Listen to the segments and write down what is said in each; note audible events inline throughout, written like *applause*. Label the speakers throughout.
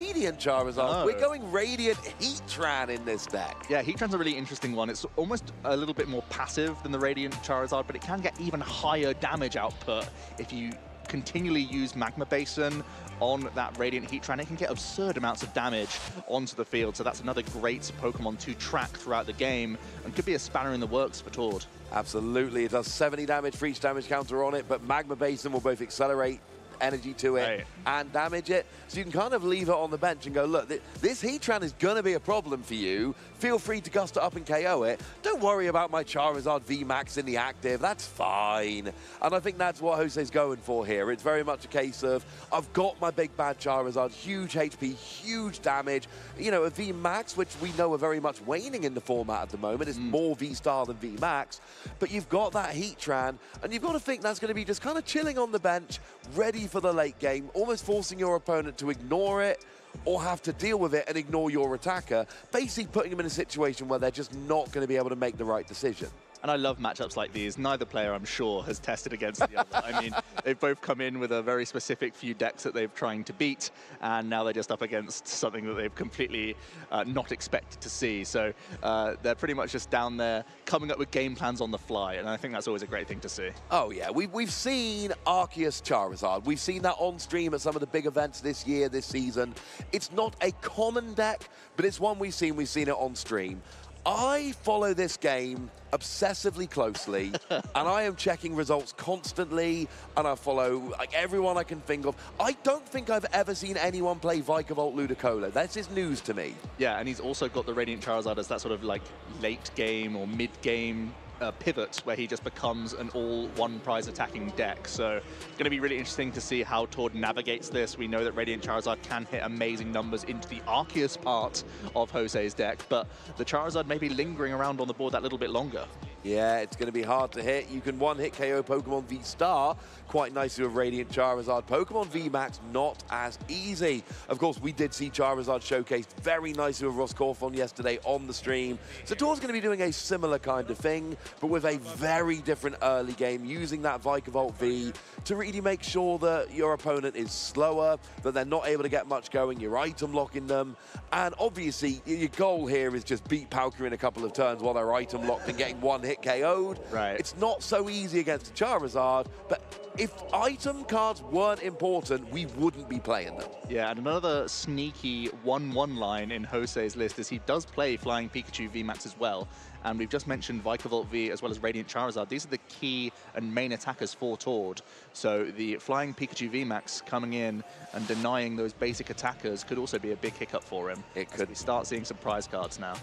Speaker 1: Radiant Charizard.
Speaker 2: Oh.
Speaker 1: We're going Radiant Heatran in this deck.
Speaker 2: Yeah, Heatran's a really interesting one. It's almost a little bit more passive than the Radiant Charizard, but it can get even higher damage output if you continually use Magma Basin on that Radiant Heatran. It can get absurd amounts of damage onto the field, so that's another great Pokemon to track throughout the game and could be a spanner in the works for Tord.
Speaker 1: Absolutely. It does 70 damage for each damage counter on it, but Magma Basin will both accelerate energy to it
Speaker 2: Right.
Speaker 1: and damage it. So you can kind of leave it on the bench and go, look, th this Heatran is going to be a problem for you. Feel free to gust it up and KO it. Don't worry about my Charizard VMAX in the active. That's fine. And I think that's what Jose's going for here. It's very much a case of, I've got my big bad Charizard, huge HP, huge damage. You know, a VMAX, which we know are very much waning in the format at the moment, is mm. more V-Star than VMAX. But you've got that Heatran, and you've got to think that's going to be just kind of chilling on the bench, ready for the late game, almost forcing your opponent to ignore it or have to deal with it and ignore your attacker, basically putting them in a situation where they're just not going to be able to make the right decision.
Speaker 2: And I love matchups like these. Neither player, I'm sure, has tested against the other. I mean, *laughs* they've both come in with a very specific few decks that they've trying to beat, and now they're just up against something that they've completely uh, not expected to see. So uh, they're pretty much just down there coming up with game plans on the fly, and I think that's always a great thing to see.
Speaker 1: Oh yeah, we've, we've seen Arceus Charizard. We've seen that on stream at some of the big events this year, this season. It's not a common deck, but it's one we've seen. We've seen it on stream. I follow this game obsessively closely, *laughs* and I am checking results constantly, and I follow like everyone I can think of. I don't think I've ever seen anyone play Vikavolt Ludicolo. This is news to me.
Speaker 2: Yeah, and he's also got the Radiant Charizard as that sort of like late game or mid game uh, pivot where he just becomes an all one prize attacking deck. So it's going to be really interesting to see how Tord navigates this. We know that Radiant Charizard can hit amazing numbers into the Arceus part of Jose's deck, but the Charizard may be lingering around on the board that little bit longer.
Speaker 1: Yeah, it's going to be hard to hit. You can one-hit KO Pokemon V-Star quite nicely with Radiant Charizard. Pokemon V-Max, not as easy. Of course, we did see Charizard showcased very nicely with Ross Cawthon yesterday on the stream. So Tord's going to be doing a similar kind of thing, but with a very different early game, using that Vikavolt V to really make sure that your opponent is slower, that they're not able to get much going, you're item locking them, and obviously your goal here is just beat Palkia in a couple of turns while they're item locked and getting one hit KO'd.
Speaker 2: Right.
Speaker 1: It's not so easy against a Charizard, but if item cards weren't important, we wouldn't be playing them.
Speaker 2: Yeah, and another sneaky 1-1 line in Jose's list is he does play Flying Pikachu VMAX as well. And we've just mentioned Vikavolt V as well as Radiant Charizard. These are the key and main attackers for Tord. So the Flying Pikachu VMAX coming in and denying those basic attackers could also be a big hiccup for him.
Speaker 1: It could.
Speaker 2: We start seeing some prize cards now.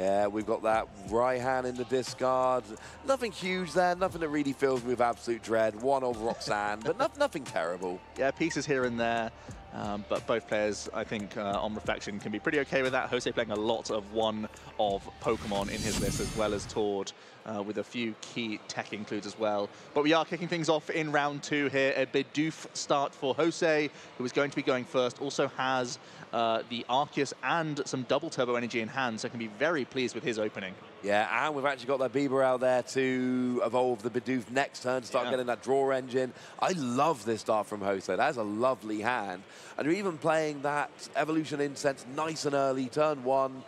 Speaker 1: Yeah, we've got that Raihan in the discard. Nothing huge there, nothing that really fills me with absolute dread. One of Roxanne, but no, nothing terrible.
Speaker 2: Yeah, pieces here and there. Um, but both players, I think, uh, on reflection, can be pretty okay with that. Jose playing a lot of one of Pokemon in his list, as well as Tord, uh, with a few key tech includes as well. But we are kicking things off in round two here. A Bidoof start for Jose, who is going to be going first. Also has uh, the Arceus and some double turbo energy in hand, so can be very pleased with his opening.
Speaker 1: Yeah, and we've actually got that Bibarel out there to evolve the Bidoof next turn, to start
Speaker 2: Yeah.
Speaker 1: getting that draw engine. I love this start from Jose. That's a lovely hand. And you're even playing that Evolution Incense nice and early, turn one.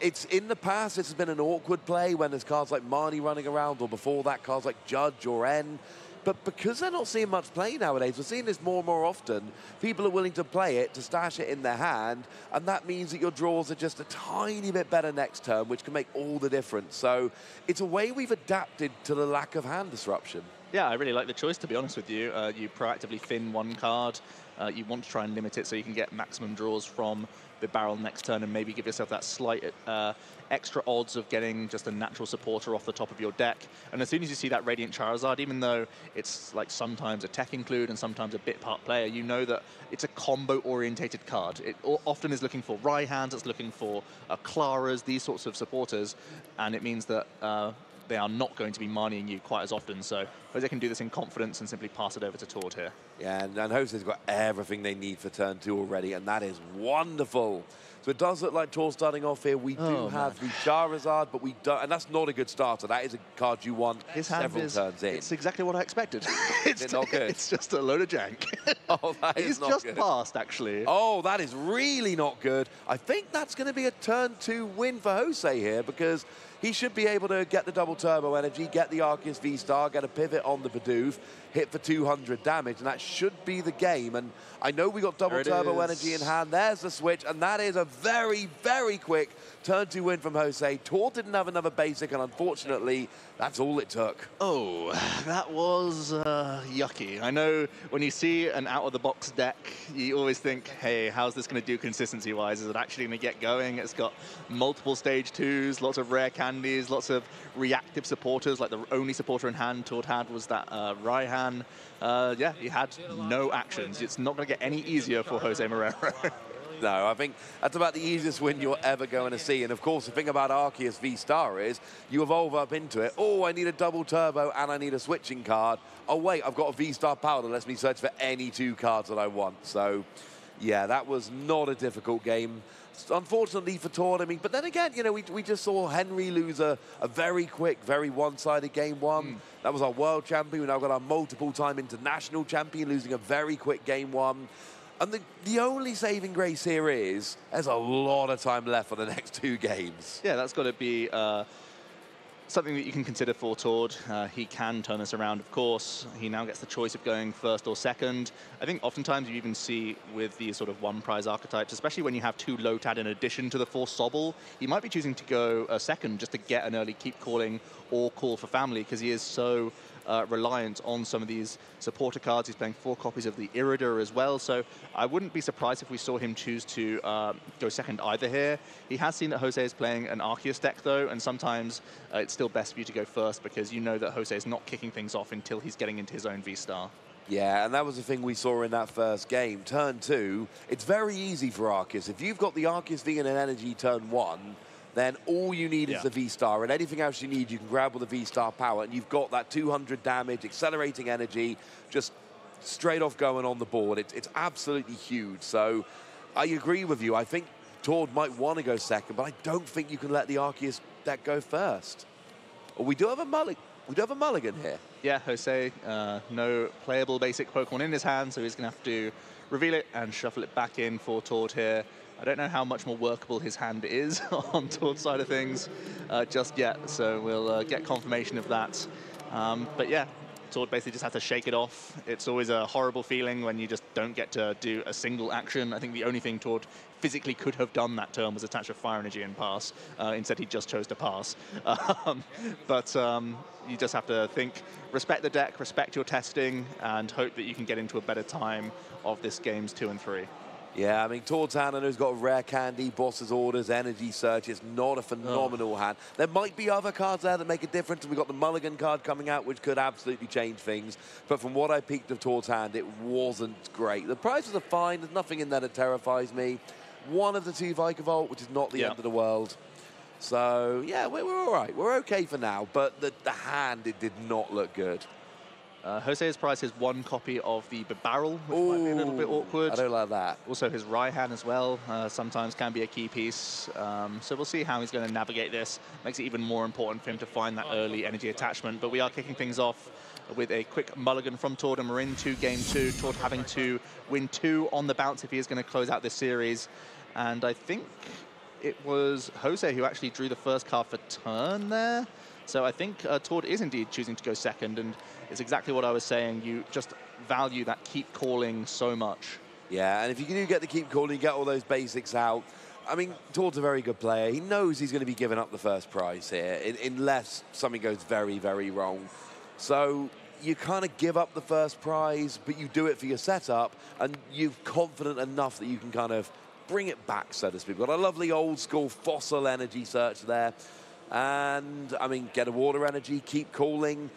Speaker 1: It's in the past, it's been an awkward play when there's cards like Marnie running around, or before that, cards like Judge or N. But because they're not seeing much play nowadays, we're seeing this more and more often. People are willing to play it, to stash it in their hand, and that means that your draws are just a tiny bit better next turn, which can make all the difference. So it's a way we've adapted to the lack of hand disruption.
Speaker 2: Yeah, I really like the choice, to be honest with you. Uh, you proactively thin one card. Uh, you want to try and limit it so you can get maximum draws from the barrel next turn and maybe give yourself that slight uh, extra odds of getting just a natural supporter off the top of your deck. And as soon as you see that Radiant Charizard, even though it's like sometimes a tech include and sometimes a bit part player, you know that it's a combo-orientated card. It often is looking for Raihans, it's looking for uh, Claras, these sorts of supporters, and it means that uh, they are not going to be moneying you quite as often. So Jose can do this in confidence and simply pass it over to Tord here.
Speaker 1: Yeah, and, and Jose's got everything they need for turn two already, and that is wonderful. So it does look like Tord starting off here. We do
Speaker 2: Oh,
Speaker 1: have the Charizard, but we don't, and that's not a good starter. That is a card you want
Speaker 2: His hand
Speaker 1: several
Speaker 2: is,
Speaker 1: turns in.
Speaker 2: it's exactly what I expected. it's, *laughs*
Speaker 1: it not good?
Speaker 2: it's just a load of jank. *laughs*
Speaker 1: Oh, that is
Speaker 2: He's
Speaker 1: not
Speaker 2: just
Speaker 1: good.
Speaker 2: passed, actually.
Speaker 1: Oh, that is really not good. I think that's going to be a turn two win for Jose here because he should be able to get the double turbo energy, get the Arceus V-Star, get a pivot on the Bidoof, hit for 200 damage, and that should be the game. And I know we got double turbo
Speaker 2: is.
Speaker 1: energy in hand. There's the switch, and that is a very, very quick turn two win from Jose. Tord didn't have another basic, and unfortunately, that's all it took.
Speaker 2: Oh, that was uh, yucky. I know when you see an out-of-the-box deck, you always think, hey, how's this going to do consistency-wise? Is it actually going to get going? It's got multiple stage twos, lots of rare candies, lots of reactive supporters, like the only supporter in hand Tord had was that uh, Raihan. Uh, yeah, he had no actions. It's not going to get any easier for Jose Marrero. *laughs*
Speaker 1: No, I think that's about the easiest win you're ever going to see. And of course, the thing about Arceus V Star is you evolve up into it. Oh, I need a double turbo and I need a switching card. Oh, wait, I've got a V Star power that lets me search for any two cards that I want. So, yeah, that was not a difficult game. Unfortunately for Tord, I mean, but then again, you know, we, we just saw Henry lose a, a very quick, very one-sided game one. Hmm. That was our world champion. We now got our multiple-time international champion losing a very quick game one. And the, the only saving grace here is there's a lot of time left for the next *laughs* two games.
Speaker 2: Yeah, that's got to be uh, something that you can consider for Tord. Uh, he can turn this around, of course. He now gets the choice of going first or second. I think oftentimes you even see with these sort of one prize archetypes, especially when you have two Lotad in addition to the four Sobble, he might be choosing to go a second just to get an early keep calling or call for family because he is so uh, reliant on some of these supporter cards. He's playing four copies of the Irida as well, so I wouldn't be surprised if we saw him choose to uh, go second either here. He has seen that Jose is playing an Arceus deck though, and sometimes uh, it's still best for you to go first because you know that Jose is not kicking things off until he's getting into his own V-Star.
Speaker 1: Yeah, and that was the thing we saw in that first game. Turn two, it's very easy for Arceus. If you've got the Arceus V and an energy turn one, then all you need
Speaker 2: Yeah.
Speaker 1: is the V-Star, and anything else you need, you can grab with the V-Star power, and you've got that 200 damage, accelerating energy, just straight off going on the board. It's, it's absolutely huge. So I agree with you. I think Tord might want to go second, but I don't think you can let the Arceus deck go first. We do have a mulligan. We do have a mulligan here.
Speaker 2: Yeah, Jose, uh, no playable basic Pokemon in his hand, so he's going to have to reveal it and shuffle it back in for Tord here. I don't know how much more workable his hand is *laughs* on Tord's side of things uh, just yet, so we'll uh, get confirmation of that. Um, but yeah, Tord basically just has to shake it off. It's always a horrible feeling when you just don't get to do a single action. I think the only thing Tord physically could have done that turn was attach a fire energy and pass. Uh, instead, he just chose to pass. *laughs* Um, but um, you just have to think, respect the deck, respect your testing, and hope that you can get into a better time of this game's two and three.
Speaker 1: Yeah, I mean, I know, has got rare candy, boss's orders, energy search. It's not a phenomenal hand. There might be other cards there that make a difference. We've got the Mulligan card coming out, which could absolutely change things. But from what I peeked of Tord's hand, it wasn't great. The prices are fine. There's nothing in there that terrifies me. One of the two Vikavolt, which is not the
Speaker 2: Yeah.
Speaker 1: end of the world. So, yeah, we're, we're all right. We're okay for now. But the, the hand, it did not look good.
Speaker 2: Uh, Jose has priced one copy of the barrel, which might be a little bit awkward.
Speaker 1: I don't like that.
Speaker 2: Also, his Raihan as well uh, sometimes can be a key piece. Um, so we'll see how he's going to navigate this. Makes it even more important for him to find that early energy attachment. But we are kicking things off with a quick mulligan from Tord, and we're into game two. Tord having to win two on the bounce if he is going to close out this series. And I think it was Jose who actually drew the first card for turn there. So I think uh, Tord is indeed choosing to go second, and it's exactly what I was saying. You just value that keep calling so much.
Speaker 1: Yeah, and if you do get the keep calling, get all those basics out. I mean, Todd's a very good player. He knows he's going to be giving up the first prize here, unless something goes very, very wrong. So you kind of give up the first prize, but you do it for your setup, and you're confident enough that you can kind of bring it back, so to speak. Got a lovely old school fossil energy search there. And, I mean, get a water energy, keep calling.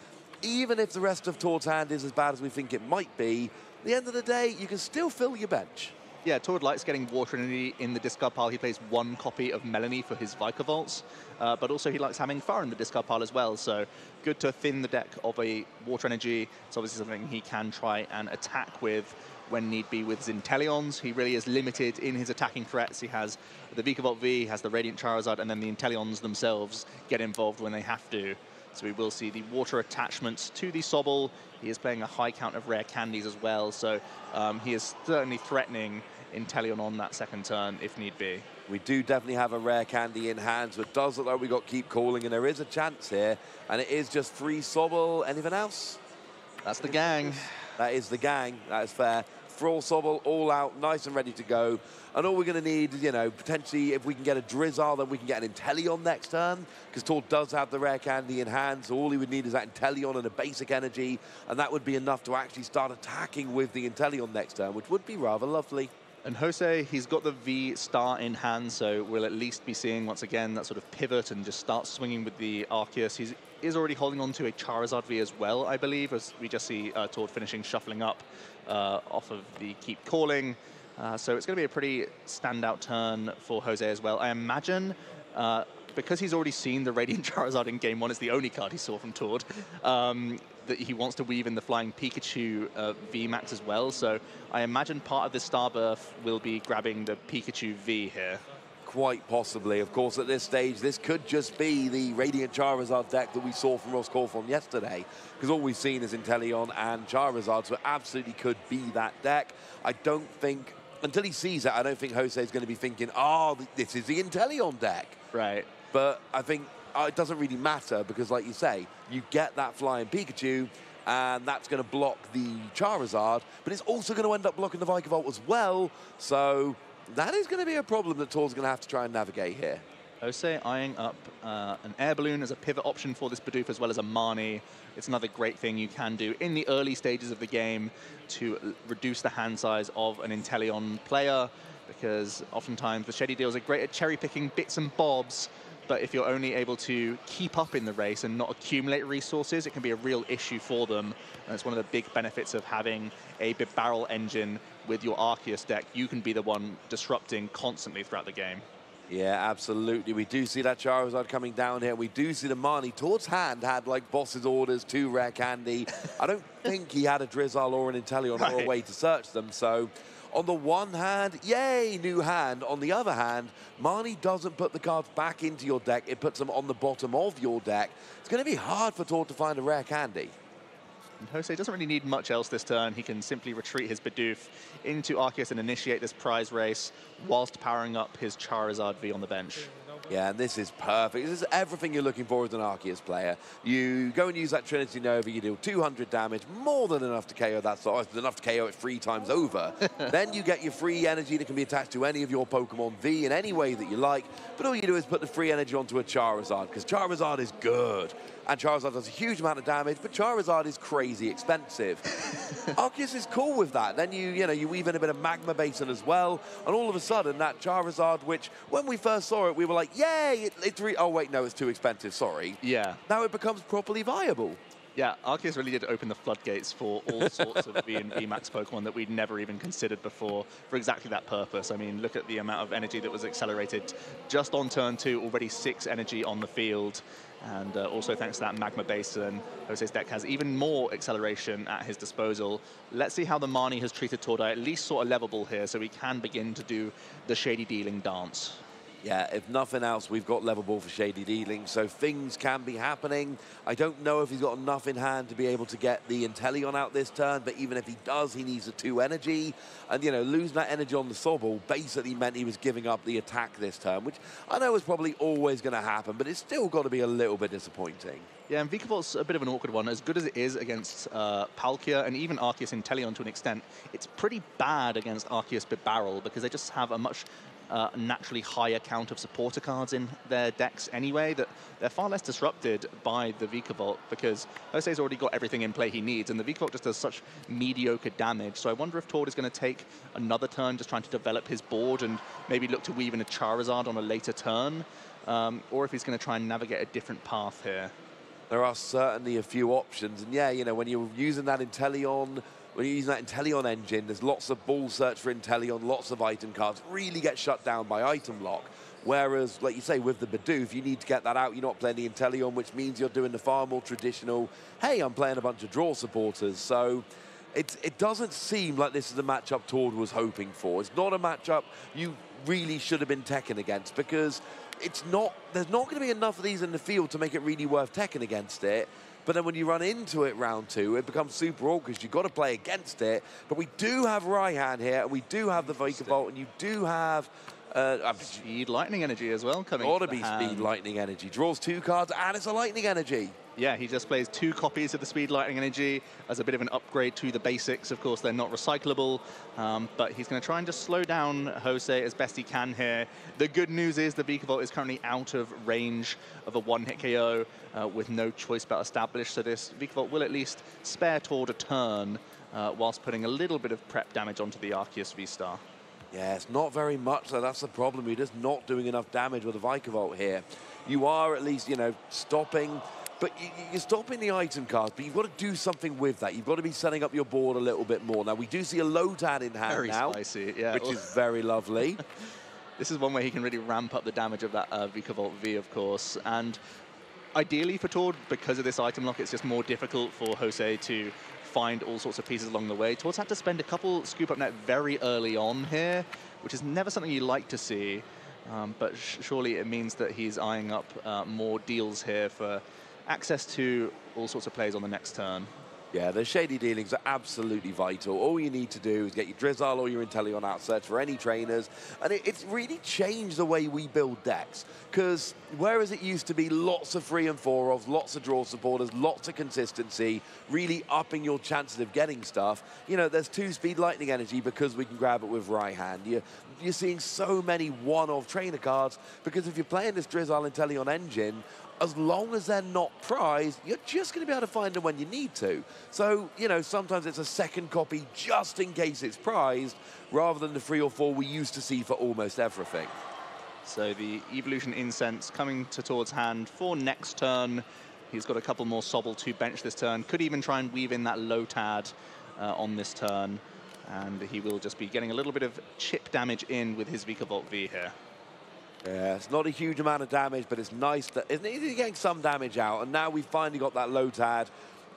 Speaker 1: Even if the rest of Tord's hand is as bad as we think it might be, the end of the day, you can still fill your bench.
Speaker 2: yeah, Tord likes getting Water Energy in the discard pile. He plays one copy of Melanie for his Vikavolt, uh, but also he likes having Far in the discard pile as well. So good to thin the deck of a Water Energy. It's obviously something he can try and attack with when need be with Zinteleons. He really is limited in his attacking threats. He has the Vikavolt V, he has the Radiant Charizard, and then the Inteleons themselves get involved when they have to. So we will see the water attachments to the Sobble. He is playing a high count of rare candies as well, so um, he is certainly threatening Inteleon on that second turn if need be.
Speaker 1: We do definitely have a rare candy in hand, so it does look like we got keep calling, and there is a chance here, and it is just free Sobble. Anything else?
Speaker 2: That's the gang.
Speaker 1: That is the gang. That is fair. Thrall Sobble all out, nice and ready to go. And all we're going to need, you know, potentially if we can get a Drizzile, then we can get an Inteleon next turn, because Tord does have the rare candy in hand, so all he would need is that Inteleon and a basic energy, and that would be enough to actually start attacking with the Inteleon next turn, which would be rather lovely.
Speaker 2: And Jose, he's got the V star in hand, so we'll at least be seeing once again that sort of pivot and just start swinging with the Arceus. He is already holding on to a Charizard V as well, I believe, as we just see uh, Tord finishing shuffling up uh, off of the Keep Calling. Uh, so it's going to be a pretty standout turn for Jose as well. I imagine uh, because he's already seen the Radiant *laughs* Charizard in game one, it's the only card he saw from Tord, um, that he wants to weave in the Flying Pikachu uh, VMAX as well. So I imagine part of the Starbirth will be grabbing the Pikachu V here.
Speaker 1: Quite possibly. Of course, at this stage, this could just be the Radiant Charizard deck that we saw from Ross Cawthon yesterday, because all we've seen is Inteleon and Charizard, so it absolutely could be that deck. I don't think, until he sees it, I don't think Jose is going to be thinking, oh, this is the Inteleon deck.
Speaker 2: Right.
Speaker 1: But I think uh, it doesn't really matter because, like you say, you get that flying Pikachu, and that's going to block the Charizard, but it's also going to end up blocking the Vikavolt as well. So that is going to be a problem that Tord's going to have to try and navigate here.
Speaker 2: Jose eyeing up uh, an air balloon as a pivot option for this Bidoof as well as a Marnie. It's another great thing you can do in the early stages of the game to reduce the hand size of an Inteleon player because oftentimes the Shady Deals are great at cherry picking bits and bobs but if you're only able to keep up in the race and not accumulate resources, it can be a real issue for them. And it's one of the big benefits of having a barrel engine with your Arceus deck. You can be the one disrupting constantly throughout the game.
Speaker 1: Yeah, absolutely. We do see that Charizard coming down here. We do see the Marnie. Tord's hand had like boss's orders, two rare candy. I don't *laughs* think he had a Drizzile or an Inteleon right. or a way to search them. So on the one hand, yay, new hand. On the other hand, Marnie doesn't put the cards back into your deck. It puts them on the bottom of your deck. It's going to be hard for Tord to find a rare candy.
Speaker 2: And Jose doesn't really need much else this turn. He can simply retreat his Bidoof into Arceus and initiate this prize race whilst powering up his Charizard V on the bench.
Speaker 1: Yeah, and this is perfect. This is everything you're looking for as an Arceus player. You go and use that Trinity Nova, you deal 200 damage, more than enough to KO that sort, enough to KO it three times over. *laughs* then you get your free energy that can be attached to any of your Pokemon V in any way that you like. But all you do is put the free energy onto a Charizard, because Charizard is good. And Charizard does a huge amount of damage, but Charizard is crazy expensive. *laughs* Arceus is cool with that. Then you, you know, you weave in a bit of Magma Basin as well, and all of a sudden that Charizard, which when we first saw it, we were like, yay, it, it's re oh wait, no, it's too expensive, sorry.
Speaker 2: Yeah.
Speaker 1: Now it becomes properly viable.
Speaker 2: Yeah, Arceus really did open the floodgates for all sorts of V and VMAX Pokemon that we'd never even considered before for exactly that purpose. I mean, look at the amount of energy that was accelerated just on turn two, already six energy on the field. And uh, also thanks to that Magma Basin, Jose's deck has even more acceleration at his disposal. Let's see how the Marnie has treated Tordai, at least sort of levelable here, so we can begin to do the Shady Dealing dance
Speaker 1: yeah, if nothing else, we've got level ball for Shady Dealing, so things can be happening. I don't know if he's got enough in hand to be able to get the Inteleon out this turn, but even if he does, he needs a two energy. And, you know, losing that energy on the Sobble basically meant he was giving up the attack this turn, which I know is probably always going to happen, but it's still got to be a little bit disappointing.
Speaker 2: Yeah, and Vikavolt's a bit of an awkward one. As good as it is against uh, Palkia and even Arceus Inteleon to an extent, it's pretty bad against Arceus Bibarel because they just have a much uh, naturally higher count of supporter cards in their decks anyway, that they're far less disrupted by the Vikavolt because Jose's already got everything in play he needs, and the Vikavolt just does such mediocre damage. So I wonder if Tord is going to take another turn just trying to develop his board and maybe look to weave in a Charizard on a later turn, um, or if he's going to try and navigate a different path here.
Speaker 1: There are certainly a few options, and yeah, you know, when you're using that Inteleon, when you're using that Inteleon engine, there's lots of ball search for Inteleon, lots of item cards, really get shut down by item lock. Whereas, like you say, with the Bidoof, you need to get that out. You're not playing the Inteleon, which means you're doing the far more traditional, hey, I'm playing a bunch of draw supporters. So it, it doesn't seem like this is a matchup Tord was hoping for. It's not a matchup you really should have been teching against because it's not, there's not going to be enough of these in the field to make it really worth teching against it. But then when you run into it round two, it becomes super awkward because you've got to play against it. But we do have Raihan here, and we do have the Vikavolt, and you do have uh,
Speaker 2: speed lightning energy as well coming.
Speaker 1: Ought to be hand. speed lightning energy. Draws two cards and it's a lightning energy.
Speaker 2: Yeah, he just plays two copies of the Speed Lightning Energy as a bit of an upgrade to the basics. Of course, they're not recyclable, um, but he's going to try and just slow down Jose as best he can here. The good news is the Vikavolt is currently out of range of a one-hit KO uh, with no choice belt established, so this Vikavolt will at least spare Tord a turn uh, whilst putting a little bit of prep damage onto the Arceus V-Star.
Speaker 1: Yeah, it's not very much, so that's the problem. You're just not doing enough damage with the Vikavolt here. You are at least, you know, stopping but you're stopping the item cards, but you've got to do something with that. You've got to be setting up your board a little bit more. Now, we do see a Lotad in hand
Speaker 2: very
Speaker 1: now,
Speaker 2: spicy, yeah.
Speaker 1: which is *laughs* very lovely.
Speaker 2: this is one way he can really ramp up the damage of that uh, Vikavolt V, of course. And ideally for Tord, because of this item lock, it's just more difficult for Jose to find all sorts of pieces along the way. Tord's had to spend a couple scoop up net very early on here, which is never something you like to see. Um, but surely it means that he's eyeing up uh, more deals here for access to all sorts of plays on the next turn.
Speaker 1: Yeah, the shady dealings are absolutely vital. All you need to do is get your Drizzile or your Inteleon out, search for any trainers, and it, it's really changed the way we build decks. Because whereas it used to be lots of three and four of, lots of draw supporters, lots of consistency, really upping your chances of getting stuff, you know, there's two speed lightning energy because we can grab it with right hand. You're, you're seeing so many one-off trainer cards because if you're playing this Drizzile Inteleon engine, as long as they're not prized, you're just going to be able to find them when you need to. So, you know, sometimes it's a second copy just in case it's prized, rather than the three or four we used to see for almost everything.
Speaker 2: So the Evolution Incense coming to Tord's hand for next turn. He's got a couple more Sobble to bench this turn. Could even try and weave in that Lotad uh, on this turn. And he will just be getting a little bit of chip damage in with his Vikavolt V here.
Speaker 1: Yeah, it's not a huge amount of damage, but it's nice that isn't it getting some damage out. And now we've finally got that Lotad.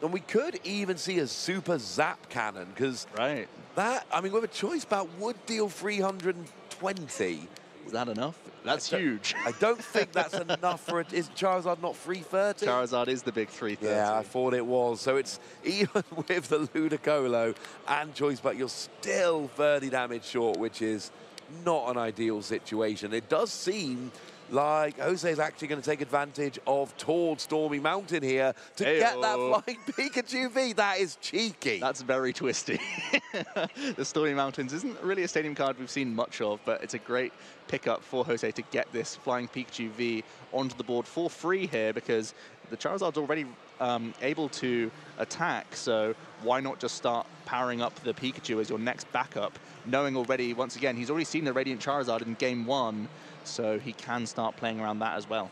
Speaker 1: And we could even see a super zap cannon because
Speaker 2: right.
Speaker 1: that, I mean, with a choice belt would deal 320.
Speaker 2: Is that enough? That's I huge.
Speaker 1: I don't think that's enough for it. Is Charizard not 330?
Speaker 2: Charizard is the big 330.
Speaker 1: Yeah, I thought it was. So it's even *laughs* with the Ludicolo and choice, but you're still 30 damage short, which is not an ideal situation. It does seem like Jose is actually going to take advantage of Tord Stormy Mountain here to Hey-o. get that flying *laughs* Pikachu V. That is cheeky.
Speaker 2: That's very twisty. *laughs* the Stormy Mountains isn't really a stadium card we've seen much of, but it's a great pickup for Jose to get this flying Pikachu V onto the board for free here because the Charizard's already um, able to attack, so why not just start powering up the Pikachu as your next backup, knowing already, once again, he's already seen the Radiant Charizard in game one, so he can start playing around that as well.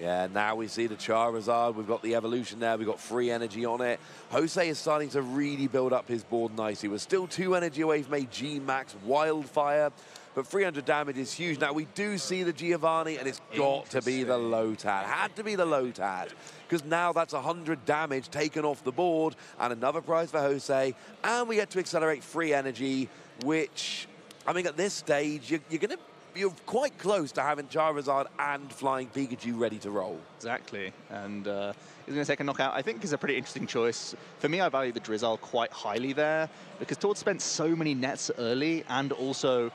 Speaker 1: Yeah, now we see the Charizard. We've got the evolution there. We've got free energy on it. Jose is starting to really build up his board nicely. We're still two energy away from a G-Max Wildfire but 300 damage is huge. Now, we do see the Giovanni, and it's got to be the Lotad. Had to be the Lotad, because now that's 100 damage taken off the board, and another prize for Jose, and we get to accelerate free energy, which, I mean, at this stage, you're, you're going to you're quite close to having Charizard and Flying Pikachu ready to roll.
Speaker 2: Exactly, and uh, he's going to take a knockout. I think is a pretty interesting choice. For me, I value the Drizzile quite highly there because Tord spent so many nets early and also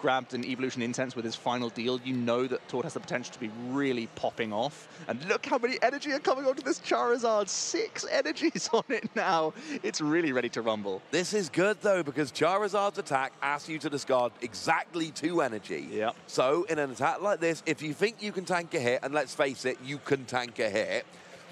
Speaker 2: grabbed an Evolution Incense with his final deal, you know that Tord has the potential to be really popping off. And look how many energy are coming onto this Charizard. Six energies *laughs* on it now. It's really ready to rumble.
Speaker 1: This is good, though, because Charizard's attack asks you to discard exactly two energy.
Speaker 2: Yep.
Speaker 1: So in an attack like this, if you think you can tank a hit, and let's face it, you can tank a hit,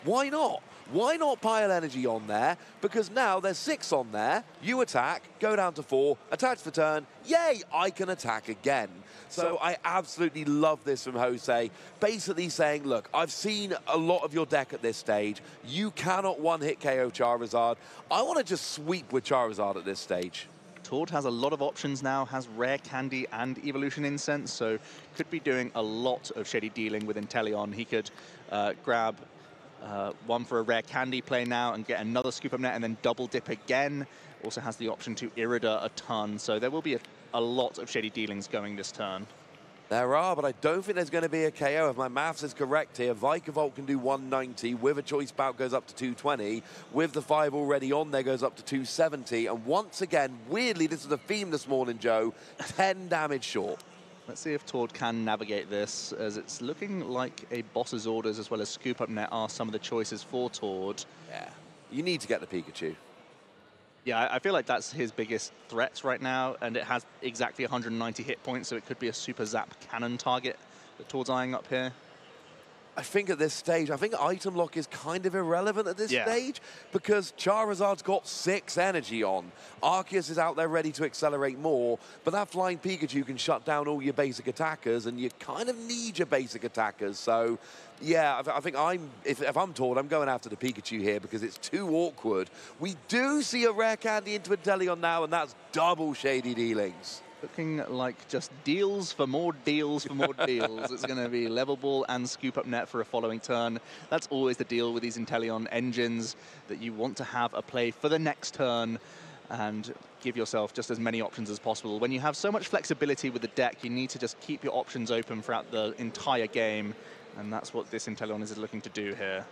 Speaker 1: why not? Why not pile energy on there? Because now there's six on there. You attack, go down to four, attach for turn. Yay, I can attack again. So I absolutely love this from Jose. Basically saying, look, I've seen a lot of your deck at this stage. You cannot one-hit KO Charizard. I want to just sweep with Charizard at this stage.
Speaker 2: Tord has a lot of options now, has Rare Candy and Evolution Incense, so could be doing a lot of Shady dealing with Inteleon. He could uh, grab uh, one for a Rare Candy play now and get another Scoop Up Net and then double dip again. Also has the option to Irida a ton, so there will be a, a lot of Shady dealings going this turn.
Speaker 1: There are, but I don't think there's going to be a KO. If my maths is correct here, Vikavolt can do 190. With a choice belt goes up to 220. With the five already on there goes up to 270. And once again, weirdly, this is a theme this morning, Joe, 10 damage short.
Speaker 2: Let's see if Tord can navigate this, as it's looking like a boss's orders as well as scoop up net are some of the choices for Tord.
Speaker 1: Yeah, you need to get the Pikachu.
Speaker 2: Yeah, I feel like that's his biggest threat right now, and it has exactly 190 hit points, so it could be a super zap cannon target that Tord's eyeing up here.
Speaker 1: I think at this stage, I think item lock is kind of irrelevant at this
Speaker 2: yeah.
Speaker 1: stage because Charizard's got six energy on. Arceus is out there ready to accelerate more, but that flying Pikachu can shut down all your basic attackers, and you kind of need your basic attackers. So, yeah, I, think I'm, if, if I'm told, I'm going after the Pikachu here because it's too awkward. We do see a rare candy into Inteleon now, and that's double shady dealings.
Speaker 2: Looking like just deals for more deals for more deals. It's going to be level ball and scoop up net for a following turn. That's always the deal with these Inteleon engines, that you want to have a play for the next turn and give yourself just as many options as possible. When you have so much flexibility with the deck, you need to just keep your options open throughout the entire game, and that's what this Inteleon is looking to do here.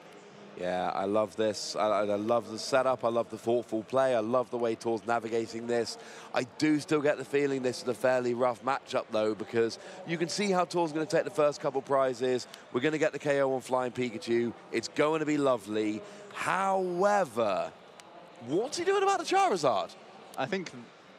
Speaker 1: Yeah, I love this. I, I, love the setup. I love the thoughtful play. I love the way Tord's navigating this. I do still get the feeling this is a fairly rough matchup, though, because you can see how Tord's going to take the first couple prizes. We're going to get the KO on Flying Pikachu. It's going to be lovely. However, what's he doing about the Charizard?
Speaker 2: I think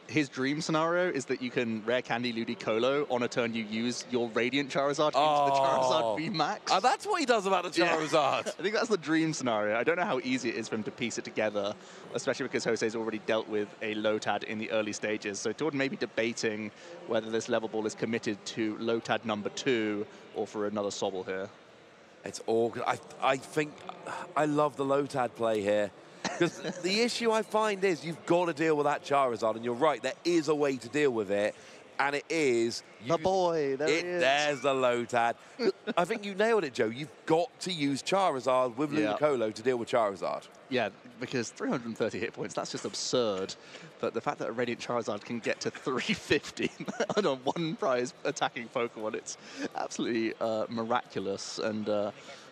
Speaker 2: his dream scenario is that you can rare candy Ludicolo on a turn you use your Radiant Charizard oh. into the Charizard oh. VMAX.
Speaker 1: Oh, that's what he does about the *laughs* Charizard. Yeah.
Speaker 2: I think that's the dream scenario. I don't know how easy it is for him to piece it together, especially because Jose's already dealt with a Lotad in the early stages. So Tord may be debating whether this level ball is committed to Lotad number two or for another Sobble here.
Speaker 1: It's all good. I, I think I love the Lotad play here. Because the issue I find is you've got to deal with that Charizard, and you're right, there is a way to deal with it, and it is...
Speaker 2: The boy, there it,
Speaker 1: There's the Lotad. I think you nailed it, Joe. You've got to use Charizard with yeah. Ludicolo to deal with Charizard.
Speaker 2: Yeah, because 330 hit points, that's just absurd. But the fact that a Radiant Charizard can get to 350 *laughs* on a one-prize attacking Pokemon, it's absolutely uh, miraculous. And uh,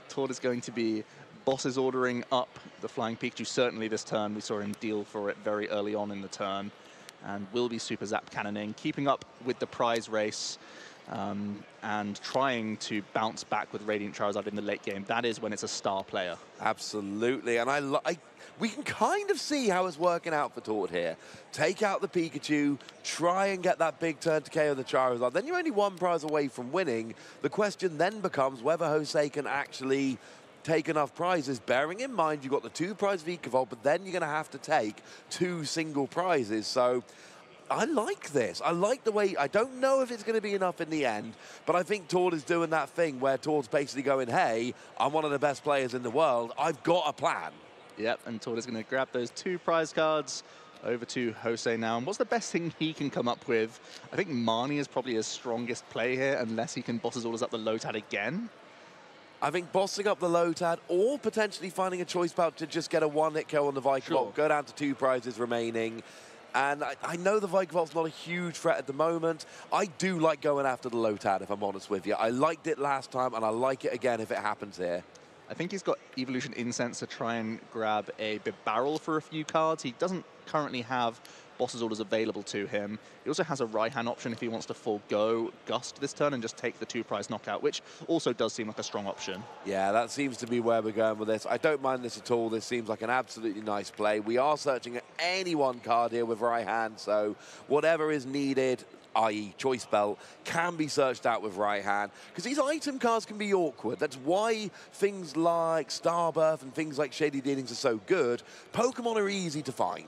Speaker 2: Tord is going to be Boss is ordering up the Flying Pikachu certainly this turn. We saw him deal for it very early on in the turn and will be Super Zap cannoning, keeping up with the prize race um, and trying to bounce back with Radiant Charizard in the late game. That is when it's a star player.
Speaker 1: Absolutely, and I, I we can kind of see how it's working out for Tord here. Take out the Pikachu, try and get that big turn to KO the Charizard. Then you're only one prize away from winning. The question then becomes whether Jose can actually take enough prizes, bearing in mind you've got the two prize Vikavolt, but then you're going to have to take two single prizes. So I like this. I like the way, I don't know if it's going to be enough in the end, but I think Tord is doing that thing where Tord's basically going, hey, I'm one of the best players in the world. I've got a plan.
Speaker 2: Yep, and Tord is going to grab those two prize cards over to Jose now. And what's the best thing he can come up with? I think Marnie is probably his strongest play here, unless he can boss his orders up the Lotad again.
Speaker 1: I think bossing up the Lotad or potentially finding a choice belt to just get a one-hit kill on the Vikavolt, sure. go down to two prizes remaining. And I, I, know the Vikavolt's not a huge threat at the moment. I do like going after the Lotad, if I'm honest with you. I liked it last time, and I like it again if it happens here.
Speaker 2: I think he's got Evolution Incense to try and grab a barrel for a few cards. He doesn't currently have boss's orders available to him. He also has a right-hand option if he wants to forego Gust this turn and just take the two-prize knockout, which also does seem like a strong option.
Speaker 1: Yeah, that seems to be where we're going with this. I don't mind this at all. This seems like an absolutely nice play. We are searching any one card here with right hand, so whatever is needed, i.e. Choice Belt, can be searched out with right hand. Because these item cards can be awkward. That's why things like Starbirth and things like Shady Dealings are so good. Pokemon are easy to find.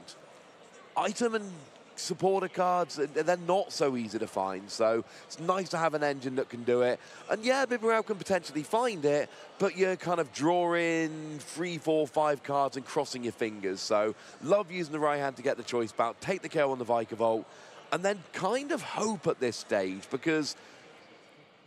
Speaker 1: Item and supporter cards, they're not so easy to find. So it's nice to have an engine that can do it. And yeah, Bibarel can potentially find it, but you're kind of drawing three, four, five cards and crossing your fingers. So love using the right hand to get the choice belt, take the KO on the Vikavolt, and then kind of hope at this stage because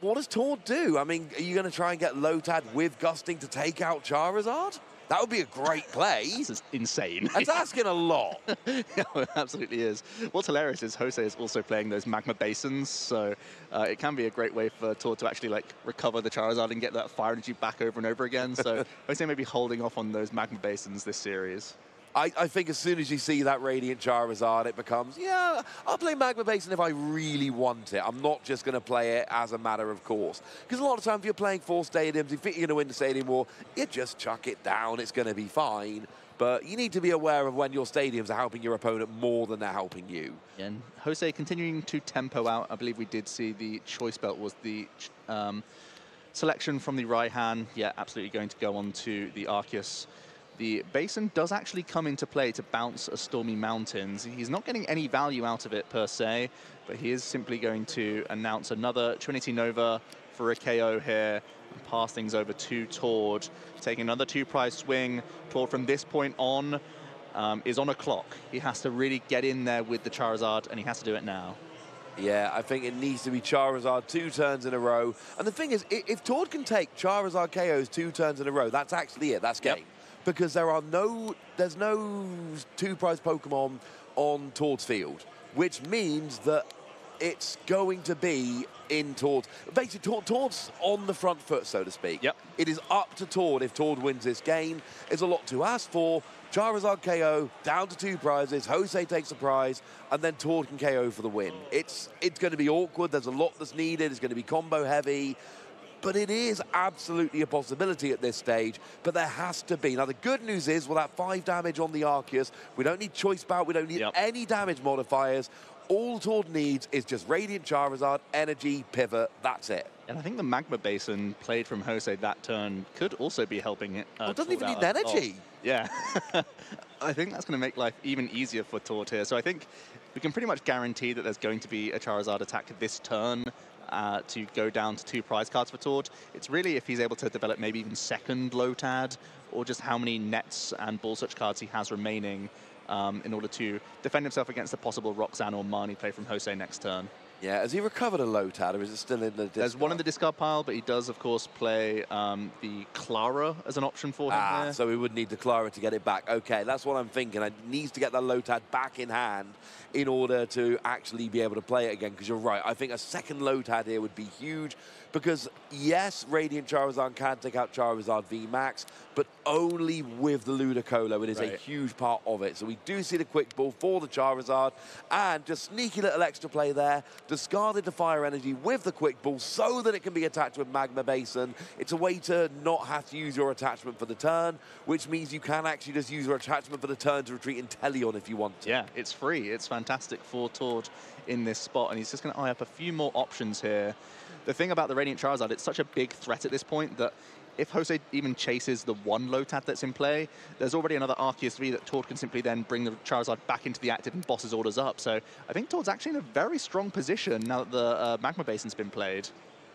Speaker 1: what does Tord do? I mean, are you going to try and get Lotad with Gusting to take out Charizard? That would be a great play.
Speaker 2: this is insane.
Speaker 1: That's asking a lot. *laughs*
Speaker 2: yeah, absolutely is. What's hilarious is Jose is also playing those magma basins, so uh, it can be a great way for Tord to actually like recover the Charizard and get that fire energy back over and over again. So *laughs* Jose may be holding off on those magma basins this series.
Speaker 1: I, I, think as soon as you see that Radiant Charizard, it becomes, yeah, I'll play Magma Basin if I really want it. I'm not just going to play it as a matter of course. Because a lot of times if you're playing four stadiums, if you're going to win the stadium war, you just chuck it down. It's going to be fine. But you need to be aware of when your stadiums are helping your opponent more than they're helping you.
Speaker 2: And Jose continuing to tempo out. I believe we did see the Choice Belt was the um, selection from the hand. Yeah, absolutely going to go on to the Arceus. The Basin does actually come into play to bounce a Stormy Mountains. He's not getting any value out of it per se, but he is simply going to announce another Trinity Nova for a KO here and pass things over to Tord. Taking another two prize swing. Tord from this point on um, is on a clock. He has to really get in there with the Charizard and he has to do it now.
Speaker 1: Yeah, I think it needs to be Charizard two turns in a row. And the thing is, if Tord can take Charizard KOs two turns in a row, that's actually it. That's game. Yep because there are no, there's no two prize Pokemon on Tord's field, which means that it's going to be in Tord. Basically, Tord, Tord's on the front foot, so to speak.
Speaker 2: Yep.
Speaker 1: It is up to Tord if Tord wins this game. There's a lot to ask for. Charizard KO, down to two prizes. Jose takes a prize, and then Tord can KO for the win. It's it's going to be awkward. There's a lot that's needed. It's going to be combo heavy but it is absolutely a possibility at this stage. But there has to be. Now, the good news is, well, that five damage on the Arceus, we don't need Choice Belt, we don't need yep. any damage modifiers. All Tord needs is just Radiant Charizard, Energy, Pivot, that's it.
Speaker 2: And I think the Magma Basin played from Jose that turn could also be helping it.
Speaker 1: Uh, well, it doesn't even need energy.
Speaker 2: Yeah. *laughs* I think that's going to make life even easier for Tord here. So I think we can pretty much guarantee that there's going to be a Charizard attack this turn uh, to go down to two prize cards for Tord. It's really if he's able to develop maybe even second Lotad or just how many nets and ball search cards he has remaining um, in order to defend himself against the possible Roxanne or Marnie play from Jose next turn.
Speaker 1: Yeah, has he recovered a Lotad, or is it still in the discard?
Speaker 2: There's one in the discard pile, but he does, of course, play um, the Clara as an option for him
Speaker 1: ah, so he would need the Clara to get it back. Okay, that's what I'm thinking. I needs to get that Lotad back in hand in order to actually be able to play it again, because you're right. I think a second Lotad here would be huge because yes, Radiant Charizard can take out Charizard VMAX, but only with the Ludicolo. It is right. a huge part of it. So we do see the quick ball for the Charizard, and just sneaky little extra play there, discarded the Fire Energy with the quick ball so that it can be attached with Magma Basin. It's a way to not have to use your attachment for the turn, which means you can actually just use your attachment for the turn to retreat Inteleon if you want to.
Speaker 2: Yeah, it's free. It's fantastic for Tord in this spot, and he's just going to eye up a few more options here the thing about the Radiant Charizard, it's such a big threat at this point that if Jose even chases the one Lotad that's in play, there's already another Arceus 3 that Tord can simply then bring the Charizard back into the active and boss his orders up. So I think Tord's actually in a very strong position now that the uh, Magma Basin's been played.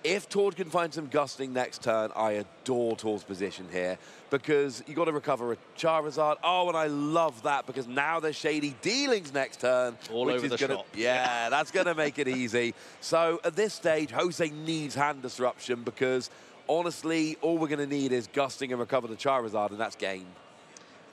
Speaker 1: If Tord can find some gusting next turn, I adore Tord's position here because you got to recover a Charizard. Oh, and I love that because now there's Shady Dealings next turn.
Speaker 2: All
Speaker 1: which
Speaker 2: over
Speaker 1: is
Speaker 2: the
Speaker 1: gonna,
Speaker 2: shop.
Speaker 1: Yeah, that's going to make it easy. So at this stage, Jose needs hand disruption because honestly, all we're going to need is gusting and recover the Charizard, and that's game.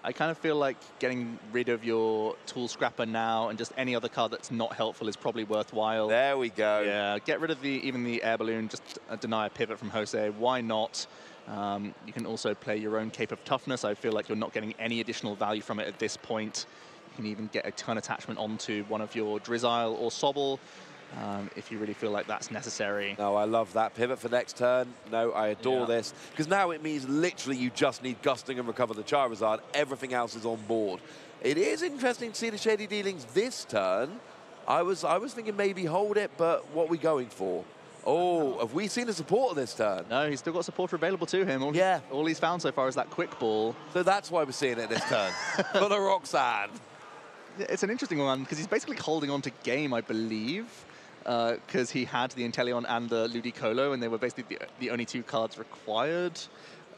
Speaker 2: I kind of feel like getting rid of your tool scrapper now and just any other card that's not helpful is probably worthwhile.
Speaker 1: There we go.
Speaker 2: Yeah, get rid of the even the air balloon, just uh, deny a pivot from Jose. Why not? Um, you can also play your own Cape of Toughness. I feel like you're not getting any additional value from it at this point. You can even get a ton attachment onto one of your Drizzile or Sobble um, if you really feel like that's necessary.
Speaker 1: No, I love that. Pivot for next turn. No, I adore yeah. this. Because now it means literally you just need Gusting and recover the Charizard. Everything else is on board. It is interesting to see the Shady Dealings this turn, I was I was thinking maybe hold it, but what are we going for? Oh, have we seen a supporter this turn?
Speaker 2: No, he's still got supporter available to him. All,
Speaker 1: Yeah.
Speaker 2: all he's found so far is that quick ball.
Speaker 1: So that's why we're seeing it this turn. *laughs* for the Roxanne.
Speaker 2: It's an interesting one because he's basically holding on to game, I believe, because he had the Inteleon and the Ludicolo, and they were basically the, the only two cards required.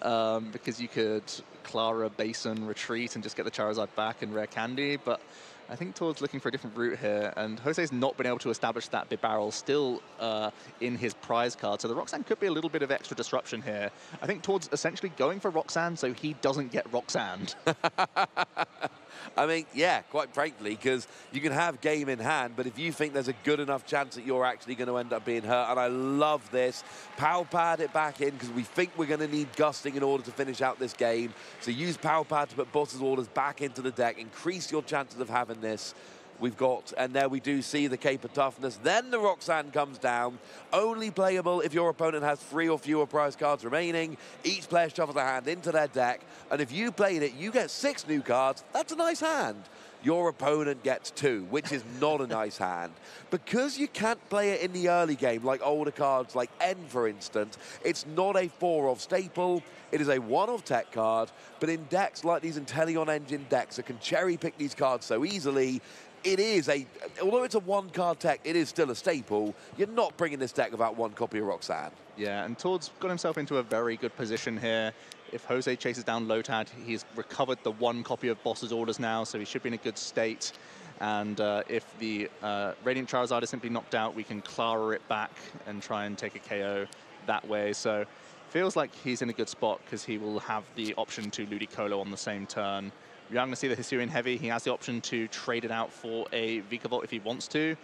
Speaker 2: Um, because you could Clara, Basin, retreat, and just get the Charizard back and rare candy. But I think Todd's looking for a different route here, and Jose's not been able to establish that big barrel still uh, in his prize card. So the Roxanne could be a little bit of extra disruption here. I think Todd's essentially going for Roxanne so he doesn't get Roxanne. *laughs*
Speaker 1: I mean, yeah, quite frankly, because you can have game in hand, but if you think there's a good enough chance that you're actually going to end up being hurt, and I love this, Pal Pad it back in because we think we're going to need gusting in order to finish out this game. So use Pal Pad to put Boss's orders back into the deck, increase your chances of having this. We've got, and there we do see the Cape of Toughness. Then the Roxanne comes down. Only playable if your opponent has three or fewer prize cards remaining. Each player shuffles a hand into their deck. And if you played it, you get six new cards. That's a nice hand. Your opponent gets two, which is not a nice hand. Because you can't play it in the early game, like older cards like N, for instance, it's not a four of staple. It is a one of tech card. But in decks like these Inteleon Engine decks that can cherry pick these cards so easily, it is a, although it's a one card tech, it is still a staple. You're not bringing this deck without one copy of Roxanne.
Speaker 2: Yeah, and Tord's got himself into a very good position here. If Jose chases down Lotad, he's recovered the one copy of Boss's orders now, so he should be in a good state. And uh, if the uh, Radiant Charizard is simply knocked out, we can Klara it back and try and take a KO that way. So feels like he's in a good spot because he will have the option to Ludicolo on the same turn. You're going to see the Hisuian Heavy. He has the option to trade it out for a Vikavolt if he wants to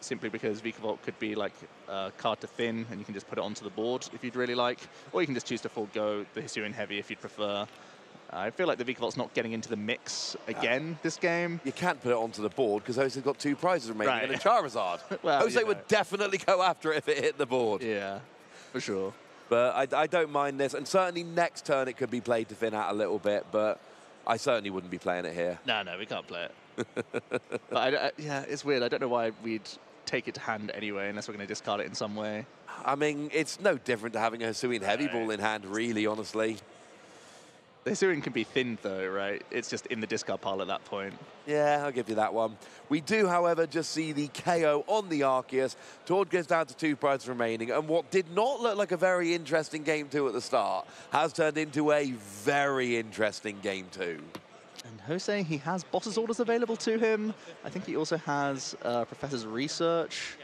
Speaker 2: simply because Vikavolt could be like a card to thin and you can just put it onto the board if you'd really like, or you can just choose to forego the Hisuian Heavy if you'd prefer. I feel like the Vikavolt's not getting into the mix uh, again this game.
Speaker 1: You can't put it onto the board because Jose's got two prizes remaining
Speaker 2: Right.
Speaker 1: and a Charizard. *laughs*
Speaker 2: Well,
Speaker 1: Jose
Speaker 2: you know.
Speaker 1: would definitely go after it if it hit the board.
Speaker 2: Yeah, for sure.
Speaker 1: But I, I don't mind this. And certainly next turn it could be played to thin out a little bit, but I certainly wouldn't be playing it here.
Speaker 2: No, no, we can't play it. *laughs* but I, I- yeah, it's weird. I don't know why we'd take it to hand anyway, unless we're going to discard it in some way.
Speaker 1: I mean, it's no different to having a Hisuian Heavy
Speaker 2: Right.
Speaker 1: Ball in hand, really, honestly.
Speaker 2: The Hisuian can be thinned though, right? It's just in the discard pile at that point.
Speaker 1: Yeah, I'll give you that one. We do, however, just see the KO on the Arceus. Tord goes down to two prizes remaining, and what did not look like a very interesting game two at the start has turned into a very interesting game two.
Speaker 2: And Jose, he has boss's orders available to him. I think he also has uh, Professor's Research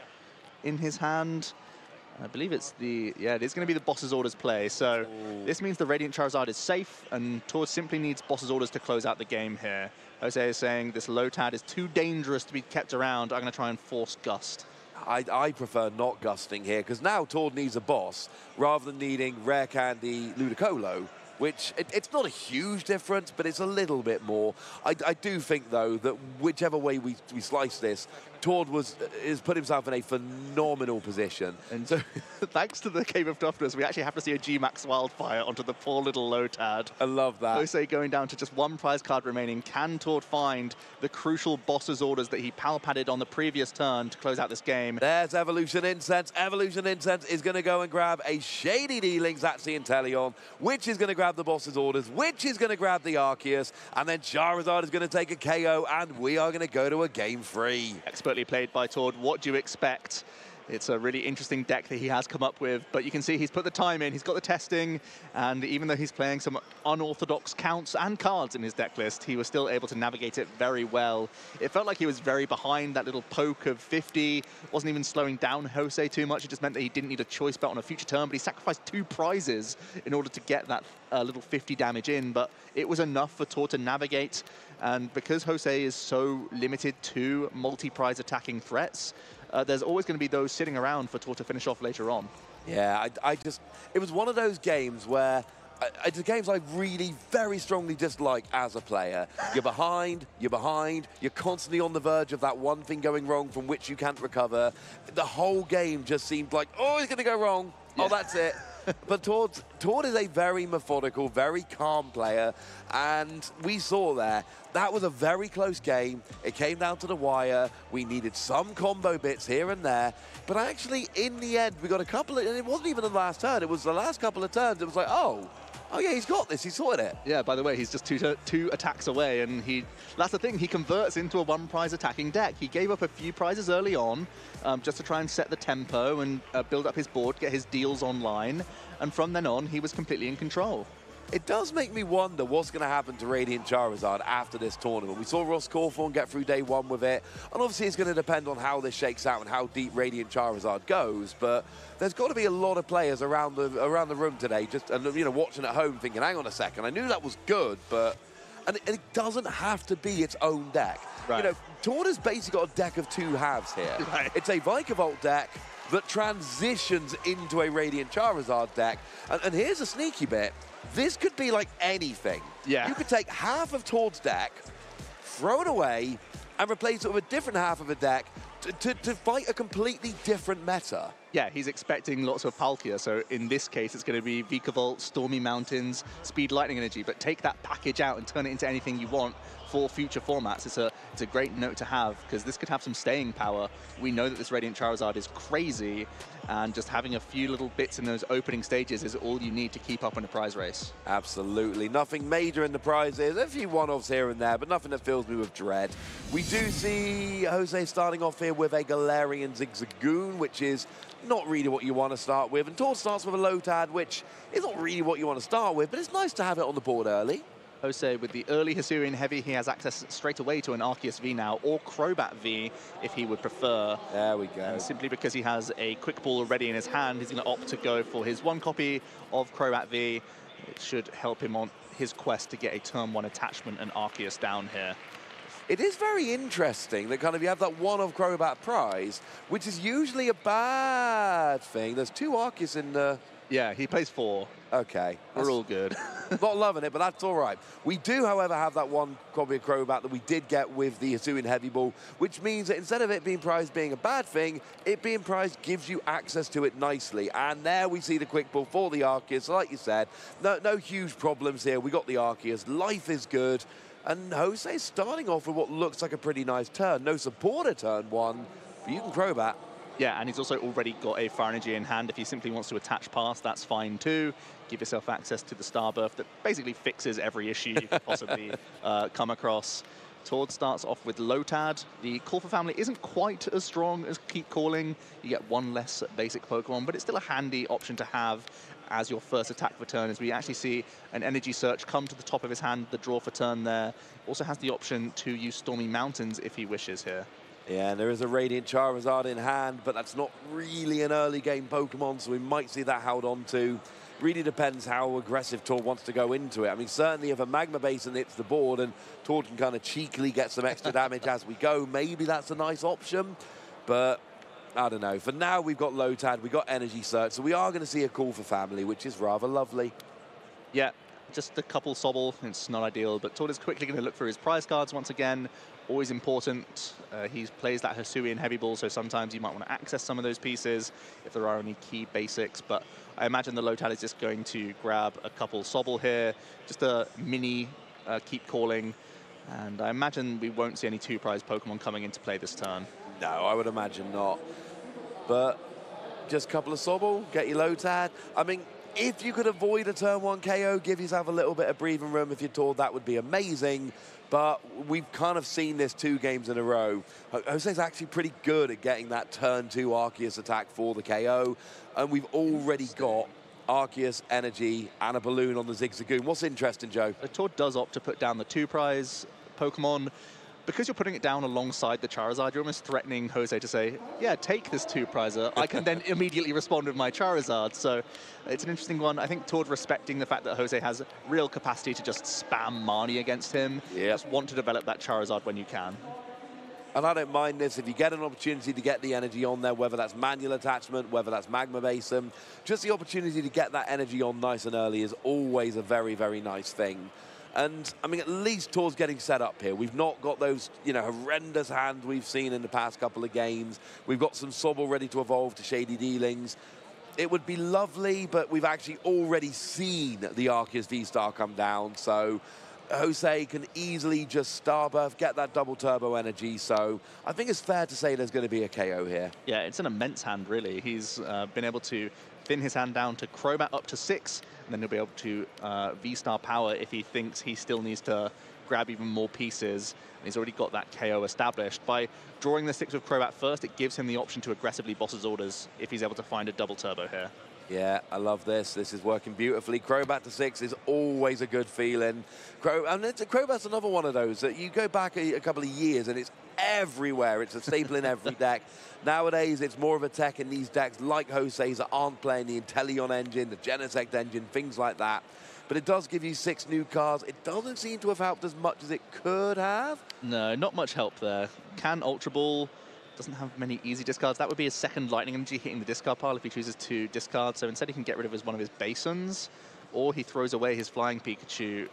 Speaker 2: in his hand. I believe it's the, yeah, it is going to be the boss's orders play. So this means the Radiant Charizard is safe, and Tord simply needs boss's orders to close out the game here. Jose is saying this Lotad is too dangerous to be kept around. I'm going to try and force Gust.
Speaker 1: I, I prefer not gusting here because now Tord needs a boss rather than needing Rare Candy Ludicolo, which it, it's not a huge difference, but it's a little bit more. I, I do think though that whichever way we, we slice this, Tord was has put himself in a phenomenal position.
Speaker 2: And so, *laughs* thanks to the Cape of Toughness, we actually have to see a G-Max Wildfire onto the poor little Lotad.
Speaker 1: I love that.
Speaker 2: Jose going down to just one prize card remaining. Can Tord find the crucial boss's orders that he palpated on the previous turn to close out this game?
Speaker 1: There's Evolution Incense. Evolution Incense is going to go and grab a Shady Dealings, that's the Inteleon, which is going to grab the boss's orders, which is going to grab the Arceus, and then Charizard is going to take a KO, and we are going to go to a game three.
Speaker 2: Expertly played by Tord. What do you expect? It's a really interesting deck that he has come up with, but you can see he's put the time in, he's got the testing, and even though he's playing some unorthodox counts and cards in his deck list, he was still able to navigate it very well. It felt like he was very behind that little poke of 50, wasn't even slowing down Jose too much, it just meant that he didn't need a choice belt on a future turn, but he sacrificed two prizes in order to get that uh, little 50 damage in, but it was enough for Tord to navigate, and because Jose is so limited to multi-prize attacking threats, uh, there's always going to be those sitting around for Tord to finish off later on.
Speaker 1: Yeah, I, I just, it was one of those games where I- it's the games I really very strongly dislike as a player. You're behind, you're behind, you're constantly on the verge of that one thing going wrong from which you can't recover. The whole game just seemed like, oh, it's going to go wrong.
Speaker 2: Yeah.
Speaker 1: Oh, that's it. *laughs* but Tord, Tord is a very methodical, very calm player, and we saw there that was a very close game. It came down to the wire. We needed some combo bits here and there, but actually, in the end, we got a couple of, and it wasn't even the last turn. It was the last couple of turns. It was like, oh, Oh yeah, he's got this. He's sorted it.
Speaker 2: Yeah. By the way, he's just two two attacks away, and he that's the thing. He converts into a one prize attacking deck. He gave up a few prizes early on, um, just to try and set the tempo and uh, build up his board, get his deals online, and from then on, he was completely in control.
Speaker 1: It does make me wonder what's going to happen to Radiant Charizard after this tournament. We saw Ross Cawthon get through day one with it, and obviously it's going to depend on how this shakes out and how deep Radiant Charizard goes, but there's got to be a lot of players around the around the room today just and you know watching at home thinking, hang on a second, I knew that was good, but and it, doesn't have to be its own deck.
Speaker 2: Right.
Speaker 1: You know, Torna's basically got a deck of two halves here. *laughs*
Speaker 2: Right.
Speaker 1: It's a Vikavolt deck that transitions into a Radiant Charizard deck. And, and here's a sneaky bit. This could be like anything.
Speaker 2: Yeah.
Speaker 1: You could take half of Tord's deck, throw it away, and replace it with a different half of a deck to, to, to fight a completely different meta.
Speaker 2: Yeah, he's expecting lots of Palkia, so in this case it's going to be Vikavolt, Stormy Mountains, Speed Lightning Energy, but take that package out and turn it into anything you want for future formats. It's a, it's a great note to have, because this could have some staying power. We know that this Radiant Charizard is crazy, and just having a few little bits in those opening stages is all you need to keep up in a prize race.
Speaker 1: Absolutely. Nothing major in the prizes. A few one-offs here and there, but nothing that fills me with dread. We do see Jose starting off here with a Galarian Zigzagoon, which is not really what you want to start with. And Tord starts with a Lotad, which is not really what you want to start with, but it's nice to have it on the board early.
Speaker 2: Jose, with the early Hisuian Heavy, he has access straight away to an Arceus V now, or Crobat V, if he would prefer.
Speaker 1: There we go.
Speaker 2: And simply because he has a Quick Ball already in his hand, he's going to opt to go for his one copy of Crobat V. It should help him on his quest to get a turn one attachment and Arceus down here.
Speaker 1: It is very interesting that kind of you have that one of Crobat prize, which is usually a bad thing. There's two Arceus in the...
Speaker 2: Yeah, he plays four.
Speaker 1: Okay.
Speaker 2: We're all good. *laughs*
Speaker 1: not loving it, but that's all right. We do, however, have that one copy of Crobat that we did get with the Hisuian Heavy Ball, which means that instead of it being prized being a bad thing, it being prized gives you access to it nicely. And there we see the Quick Ball for the Arceus. Like you said, no, no huge problems here. We got the Arceus. Life is good. And Jose is starting off with what looks like a pretty nice turn. No supporter turn one, but you can Crobat.
Speaker 2: Yeah, and he's also already got a Fire Energy in hand. If he simply wants to attach past, that's fine too. Give yourself access to the Starbirth that basically fixes every issue you could possibly *laughs* uh, come across. Tord starts off with Lotad. The Call for Family isn't quite as strong as Keep Calling. You get one less basic Pokemon, but it's still a handy option to have as your first attack for turn as we actually see an energy search come to the top of his hand, the draw for turn there. Also has the option to use Stormy Mountains if he wishes here.
Speaker 1: Yeah, and there is a Radiant Charizard in hand, but that's not really an early game Pokemon, so we might see that held on to. Really depends how aggressive Tord wants to go into it. I mean, certainly if a Magma Basin hits the board and Tord can kind of cheekily get some extra *laughs* damage as we go, maybe that's a nice option. But I don't know. For now, we've got Lotad, we've got Energy Search, so we are going to see a call for family, which is rather lovely.
Speaker 2: Yeah, just a couple Sobble. It's not ideal, but Tord is quickly going to look for his prize cards once again. Always important. Uh, he plays that Hisuian heavy ball, so sometimes you might want to access some of those pieces if there are any key basics. But I imagine the Lotad is just going to grab a couple Sobble here, just a mini uh, keep calling. And I imagine we won't see any two prize Pokemon coming into play this turn.
Speaker 1: No, I would imagine not. But just a couple of Sobble, get your Lotad. I mean, if you could avoid a turn one KO, give yourself a little bit of breathing room if you're told that would be amazing. But we've kind of seen this two games in a row. Jose's actually pretty good at getting that turn two Arceus attack for the KO. And we've already got Arceus, Energy, and a balloon on the Zigzagoon. What's interesting, Joe?
Speaker 2: Tord does opt to put down the two prize Pokemon because you're putting it down alongside the Charizard, you're almost threatening Jose to say, yeah, take this two-prizer. I can then *laughs* immediately respond with my Charizard. So it's an interesting one. I think Tord respecting the fact that Jose has real capacity to just spam Marnie against him.
Speaker 1: Yep.
Speaker 2: Just want to develop that Charizard when you can.
Speaker 1: And I don't mind this if you get an opportunity to get the energy on there, whether that's manual attachment, whether that's magma basin, just the opportunity to get that energy on nice and early is always a very, very nice thing. And I mean, at least Tord's getting set up here. We've not got those, you know, horrendous hands we've seen in the past couple of games. We've got some Sobble ready to evolve to Shady Dealings. it would be lovely, but we've actually already seen the Arceus V-Star come down, so Jose can easily just Starbirth, get that double turbo energy, so I think it's fair to say there's going to be a KO here.
Speaker 2: Yeah, it's an immense hand, really. He's uh, been able to thin his hand down to Crobat up to six, then he'll be able to uh, V-Star power if he thinks he still needs to grab even more pieces. And he's already got that KO established. By drawing the six with Crobat first, it gives him the option to aggressively boss his orders if he's able to find a double turbo here.
Speaker 1: Yeah, I love this. This is working beautifully. Crobat to six is always a good feeling. Crow, and it's, Crobat's another one of those that you go back a, a, couple of years and it's everywhere. It's a staple in every *laughs* deck. Nowadays, it's more of a tech in these decks like Jose's that aren't playing the Inteleon engine, the Genesect engine, things like that. But it does give you six new cards. It doesn't seem to have helped as much as it could have.
Speaker 2: No, not much help there. Can Ultra Ball doesn't have many easy discards. That would be his second Lightning Energy hitting the discard pile if he chooses to discard. So instead he can get rid of his, one of his Basins, or he throws away his Flying Pikachu.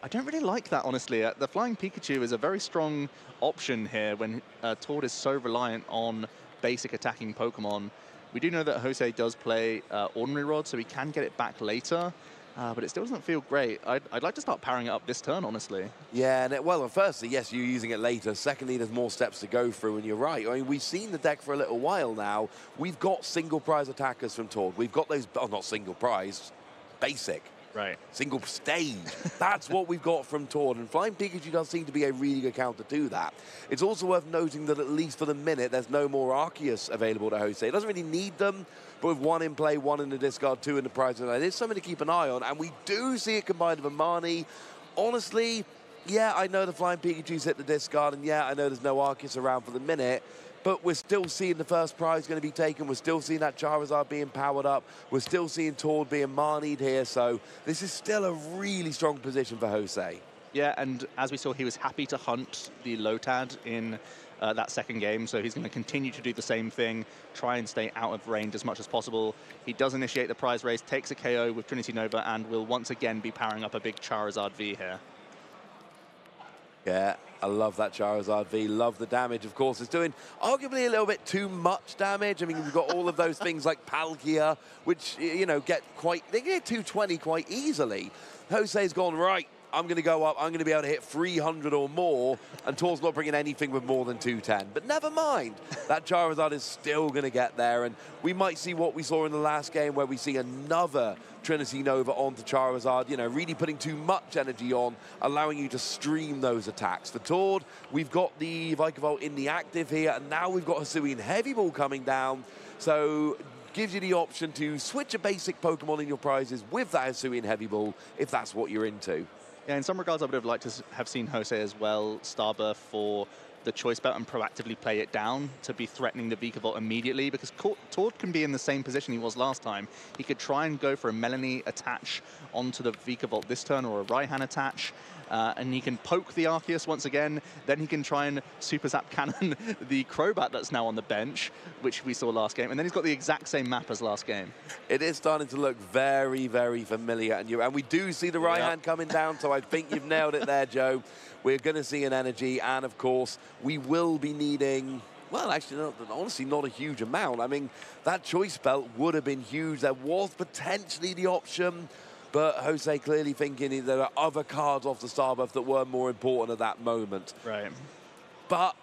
Speaker 2: I don't really like that, honestly. Uh, the Flying Pikachu is a very strong option here when uh, Tord is so reliant on basic attacking Pokemon. We do know that Jose does play uh, Ordinary Rod, so he can get it back later. Uh, but it still doesn't feel great. I'd, I'd, like to start powering it up this turn, honestly.
Speaker 1: Yeah, and it, well, firstly, yes, you're using it later. Secondly, there's more steps to go through, and you're right. I mean, we've seen the deck for a little while now. We've got single prize attackers from Tord. We've got those, oh, not single prize, basic.
Speaker 2: Right.
Speaker 1: Single stage. *laughs* That's what we've got from Tord. And Flying Pikachu does seem to be a really good counter to that. It's also worth noting that at least for the minute, there's no more Arceus available to Jose. It doesn't really need them, but with one in play, one in the discard, two in the prize, it is something to keep an eye on. And we do see it combined with a Marnie. Honestly, yeah, I know the Flying Pikachu's hit the discard, and yeah, I know there's no Arceus around for the minute, but we're still seeing the first prize going to be taken. We're still seeing that Charizard being powered up. We're still seeing Tord being Marnied here. So this is still a really strong position for Jose.
Speaker 2: Yeah, and as we saw, he was happy to hunt the Lotad in uh, that second game, so he's going to continue to do the same thing, try and stay out of range as much as possible. He does initiate the prize race, takes a KO with Trinity Nova, and will once again be powering up a big Charizard V here.
Speaker 1: Yeah, I love that Charizard V. Love the damage, of course. It's doing arguably a little bit too much damage. I mean, we've got all of those things like Palkia, which, you know, get quite, they get 220 quite easily. Jose's gone, right, I'm going to go up, I'm going to be able to hit 300 or more, and Tord's not bringing anything with more than 210. But never mind, that Charizard is still going to get there, and we might see what we saw in the last game where we see another Trinity Nova onto Charizard, you know, really putting too much energy on, allowing you to stream those attacks. For Tord, we've got the Vikavolt in the active here, and now we've got Hisuian Heavy Ball coming down. So gives you the option to switch a basic Pokemon in your prizes with that Hisuian Heavy Ball if that's what you're into.
Speaker 2: Yeah, in some regards, I would have liked to have seen Jose as well Starbirth for the choice belt and proactively play it down to be threatening the Vika Vikavolt immediately because Tord can be in the same position he was last time. He could try and go for a Melanie attach onto the Vika Vikavolt this turn or a Raihan attach uh, and he can poke the Arceus once again. Then he can try and Super Zap Cannon *laughs* the Crobat that's now on the bench, which we saw last game. And then he's got the exact same map as last game.
Speaker 1: It is starting to look very, very familiar. And, you, and we do see the Raihan coming down, so I think you've nailed it there, Joe. We're going to see an energy, and of course, we will be needing well, actually, not, honestly, not a huge amount. I mean, that choice belt would have been huge. There was potentially the option but Jose clearly thinking there are other cards off the Starbirth that were more important at that moment.
Speaker 2: Right.
Speaker 1: But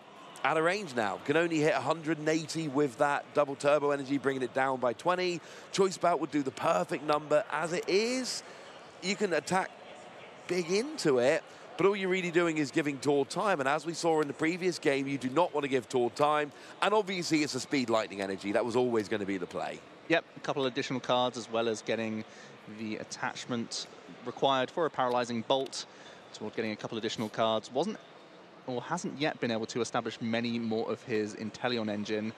Speaker 1: out of range now. Can only hit 180 with that double turbo energy, bringing it down by 20. Choice Belt would do the perfect number. As it is, you can attack big into it, but all you're really doing is giving Tord time. And as we saw in the previous game, you do not want to give Tord time. And obviously, it's a speed lightning energy. That was always going to be the play.
Speaker 2: Yep, a couple additional cards as well as getting the attachment required for a paralyzing bolt Tord getting a couple additional cards. Wasn't or hasn't yet been able to establish many more of his Inteleon engine.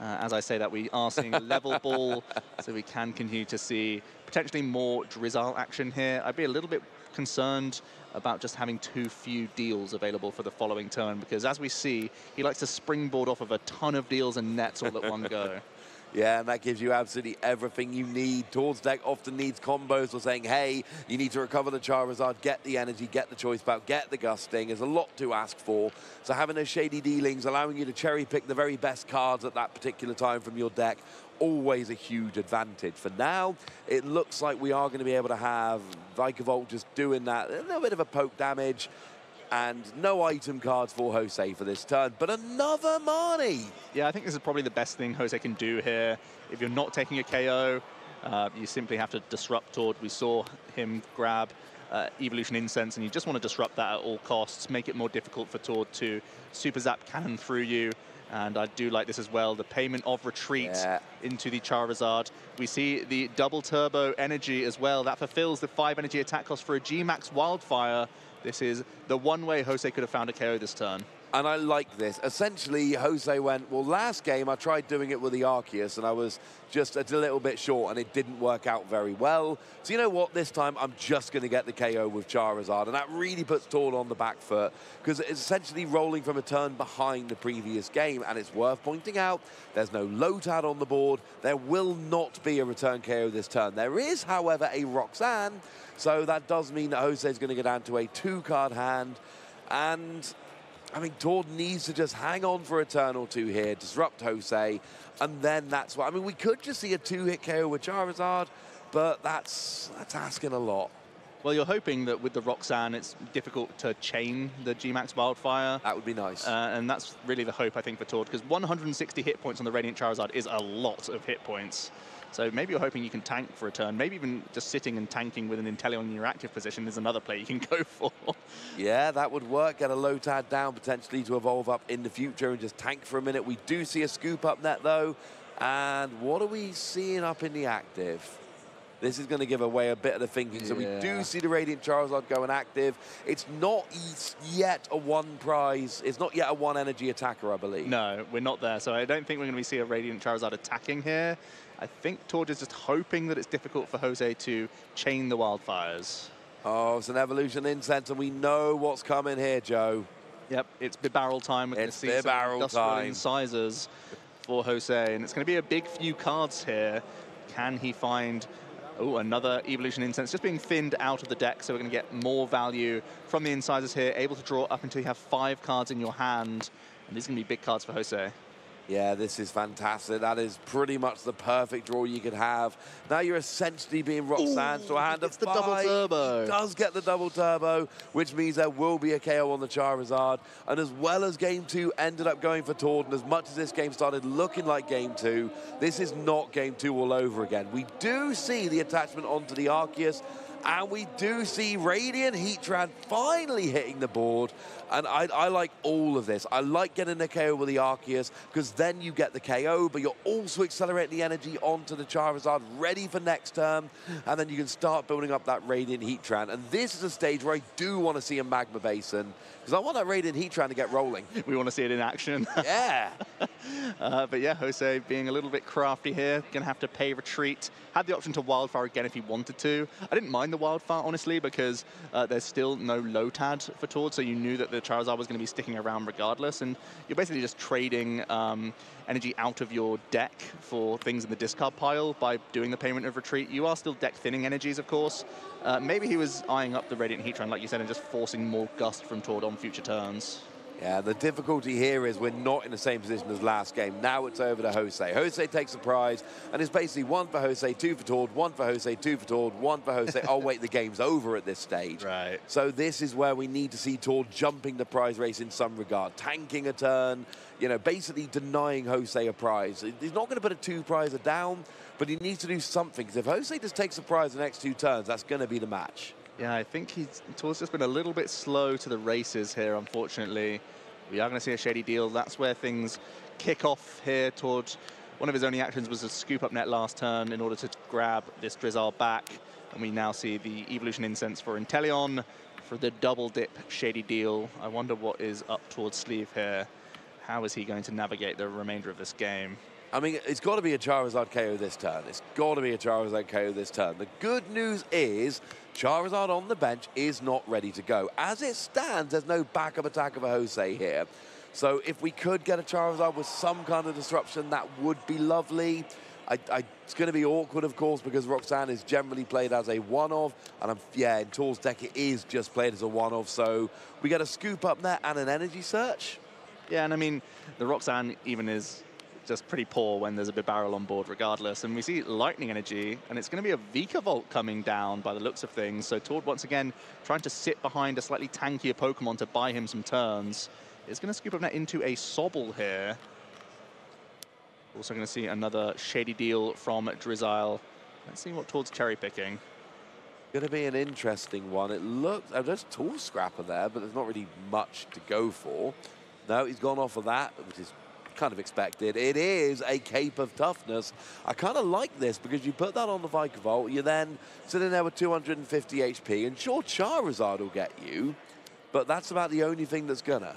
Speaker 2: Uh, as I say that, we are seeing a level *laughs* ball, so we can continue to see potentially more Drizzile action here. I'd be a little bit concerned about just having too few deals available for the following turn, because as we see, he likes to springboard off of a ton of deals and nets all at one go. *laughs*
Speaker 1: Yeah, and that gives you absolutely everything you need. Tord's deck often needs combos for saying, hey, you need to recover the Charizard, get the energy, get the choice belt, get the gusting. There's a lot to ask for. So having those shady dealings, allowing you to cherry pick the very best cards at that particular time from your deck, always a huge advantage. For now, it looks like we are going to be able to have Vikavolt just doing that, a little bit of a poke damage, and no item cards for Jose for this turn, but another Marnie.
Speaker 2: Yeah, I think this is probably the best thing Jose can do here. If you're not taking a KO, uh, you simply have to disrupt Tord. We saw him grab uh, Evolution Incense, and you just want to disrupt that at all costs, make it more difficult for Tord to super zap cannon through you. And I do like this as well, the payment of retreat yeah. into the Charizard. We see the double turbo energy as well. That fulfills the five energy attack cost for a G-Max Wildfire. This is the one way Jose could have found a KO this turn
Speaker 1: and I like this. Essentially, Jose went, well, last game I tried doing it with the Arceus, and I was just a little bit short, and it didn't work out very well. So you know what? This time I'm just going to get the KO with Charizard, and that really puts Tord on the back foot, because it's essentially rolling from a turn behind the previous game, and it's worth pointing out, there's no Lotad on the board. There will not be a return KO this turn. There is, however, a Roxanne, so that does mean that Jose is going to go down to a two-card hand, and I mean, Tord needs to just hang on for a turn or two here, disrupt Jose, and then that's what... I mean, we could just see a two-hit KO with Charizard, but that's, that's asking a lot.
Speaker 2: Well, you're hoping that with the Roxanne, it's difficult to chain the G-Max Wildfire.
Speaker 1: That would be nice.
Speaker 2: Uh, and that's really the hope, I think, for Tord, because 160 hit points on the Radiant Charizard is a lot of hit points. So maybe you're hoping you can tank for a turn. Maybe even just sitting and tanking with an Inteleon in your active position is another play you can *laughs* go for.
Speaker 1: yeah, that would work. Get a Lotad down potentially to evolve up in the future and just tank for a minute. We do see a scoop up net though. And what are we seeing up in the active? This is going to give away a bit of the thinking. Yeah. So we do see the Radiant Charizard going active. It's not yet a one prize. It's not yet a one energy attacker, I believe.
Speaker 2: No, we're not there. So I don't think we're going to see a Radiant Charizard attacking here. I think Tord is just hoping that it's difficult for Jose to chain the wildfires.
Speaker 1: Oh, it's an evolution incense, and we know what's coming here, Joe.
Speaker 2: Yep, it's barrel time.
Speaker 1: We're it's barrel time.
Speaker 2: incisors for Jose, and it's going to be a big few cards here. Can he find Oh, another Evolution Incense just being thinned out of the deck, so we're going to get more value from the incisors here, able to draw up until you have five cards in your hand. And these are going to be big cards for Jose.
Speaker 1: Yeah, this is fantastic. That is pretty much the perfect draw you could have. Now you're essentially being Roxanne to a hand of
Speaker 2: the double turbo.
Speaker 1: He does get the double turbo, which means there will be a KO on the Charizard. And as well as game two ended up going for Tord, and as much as this game started looking like game two, this is not game two all over again. We do see the attachment onto the Arceus, and we do see Radiant Heatran finally hitting the board. And I, I, like all of this. I like getting the KO with the Arceus because then you get the KO, but you're also accelerating the energy onto the Charizard, ready for next turn. And then you can start building up that Radiant Heatran. And this is a stage where I do want to see a Magma Basin because I want that Radiant Heatran to get rolling. *laughs*
Speaker 2: We want to see it in action. *laughs*
Speaker 1: Yeah.
Speaker 2: uh, but yeah, Jose being a little bit crafty here, going to have to pay retreat. Had the option to Wildfire again if he wanted to. I didn't mind the Wildfire, honestly, because uh, there's still no Lotad for Tord, so you knew that the Charizard was going to be sticking around regardless. And you're basically just trading um, energy out of your deck for things in the discard pile by doing the payment of retreat. You are still deck thinning energies, of course. Uh, maybe he was eyeing up the Radiant Heatran, like you said, and just forcing more Gust from Tord on future turns.
Speaker 1: Yeah, the difficulty here is we're not in the same position as last game. Now it's over to Jose. Jose takes the prize, and it's basically one for Jose, two for Tord, one for Jose, two for Tord, one for Jose. oh, wait, the game's over at this stage.
Speaker 2: Right.
Speaker 1: So this is where we need to see Tord jumping the prize race in some regard, tanking a turn, you know, basically denying Jose a prize. He's not going to put a two-prizer down, but he needs to do something, because if Jose just takes the prize the next two turns, that's going to be the match.
Speaker 2: Yeah, I think he's Tord's just been a little bit slow to the races here, unfortunately. We are going to see a shady deal. That's where things kick off here Tord's one of his only actions was to scoop up net last turn in order to grab this Drizzile back. And we now see the Evolution Incense for Inteleon for the double dip Shady Deal. I wonder what is up Tord's Sleeve here. How is he going to navigate the remainder of this game?
Speaker 1: I mean, it's got to be a Charizard KO this turn. It's got to be a Charizard KO this turn. The good news is Charizard on the bench is not ready to go. As it stands, there's no backup attack of a Jose here. So if we could get a Charizard with some kind of disruption, that would be lovely. I, I, it's going to be awkward, of course, because Roxanne is generally played as a one-of, and I'm, yeah, in Tord's deck it is just played as a one-of, so we get a scoop up there and an energy search.
Speaker 2: Yeah, and I mean, the Roxanne even is just pretty poor when there's a barrel on board regardless. And we see Lightning Energy, and it's going to be a Vikavolt coming down by the looks of things. So Tord once again trying to sit behind a slightly tankier Pokemon to buy him some turns. Is going to scoop up that into a Sobble here. Also going to see another shady deal from Drizzile. Let's see what Tord's cherry picking.
Speaker 1: Going to be an interesting one. It looks, oh, there's Tall Scrapper there, but there's not really much to go for. No, he's gone off of that, which is kind of expected. It is a Cape of Toughness. I kind of like this because you put that on the Vikavolt, you're then sitting there with 250 HP, and sure, Charizard will get you, but that's about the only thing that's gonna.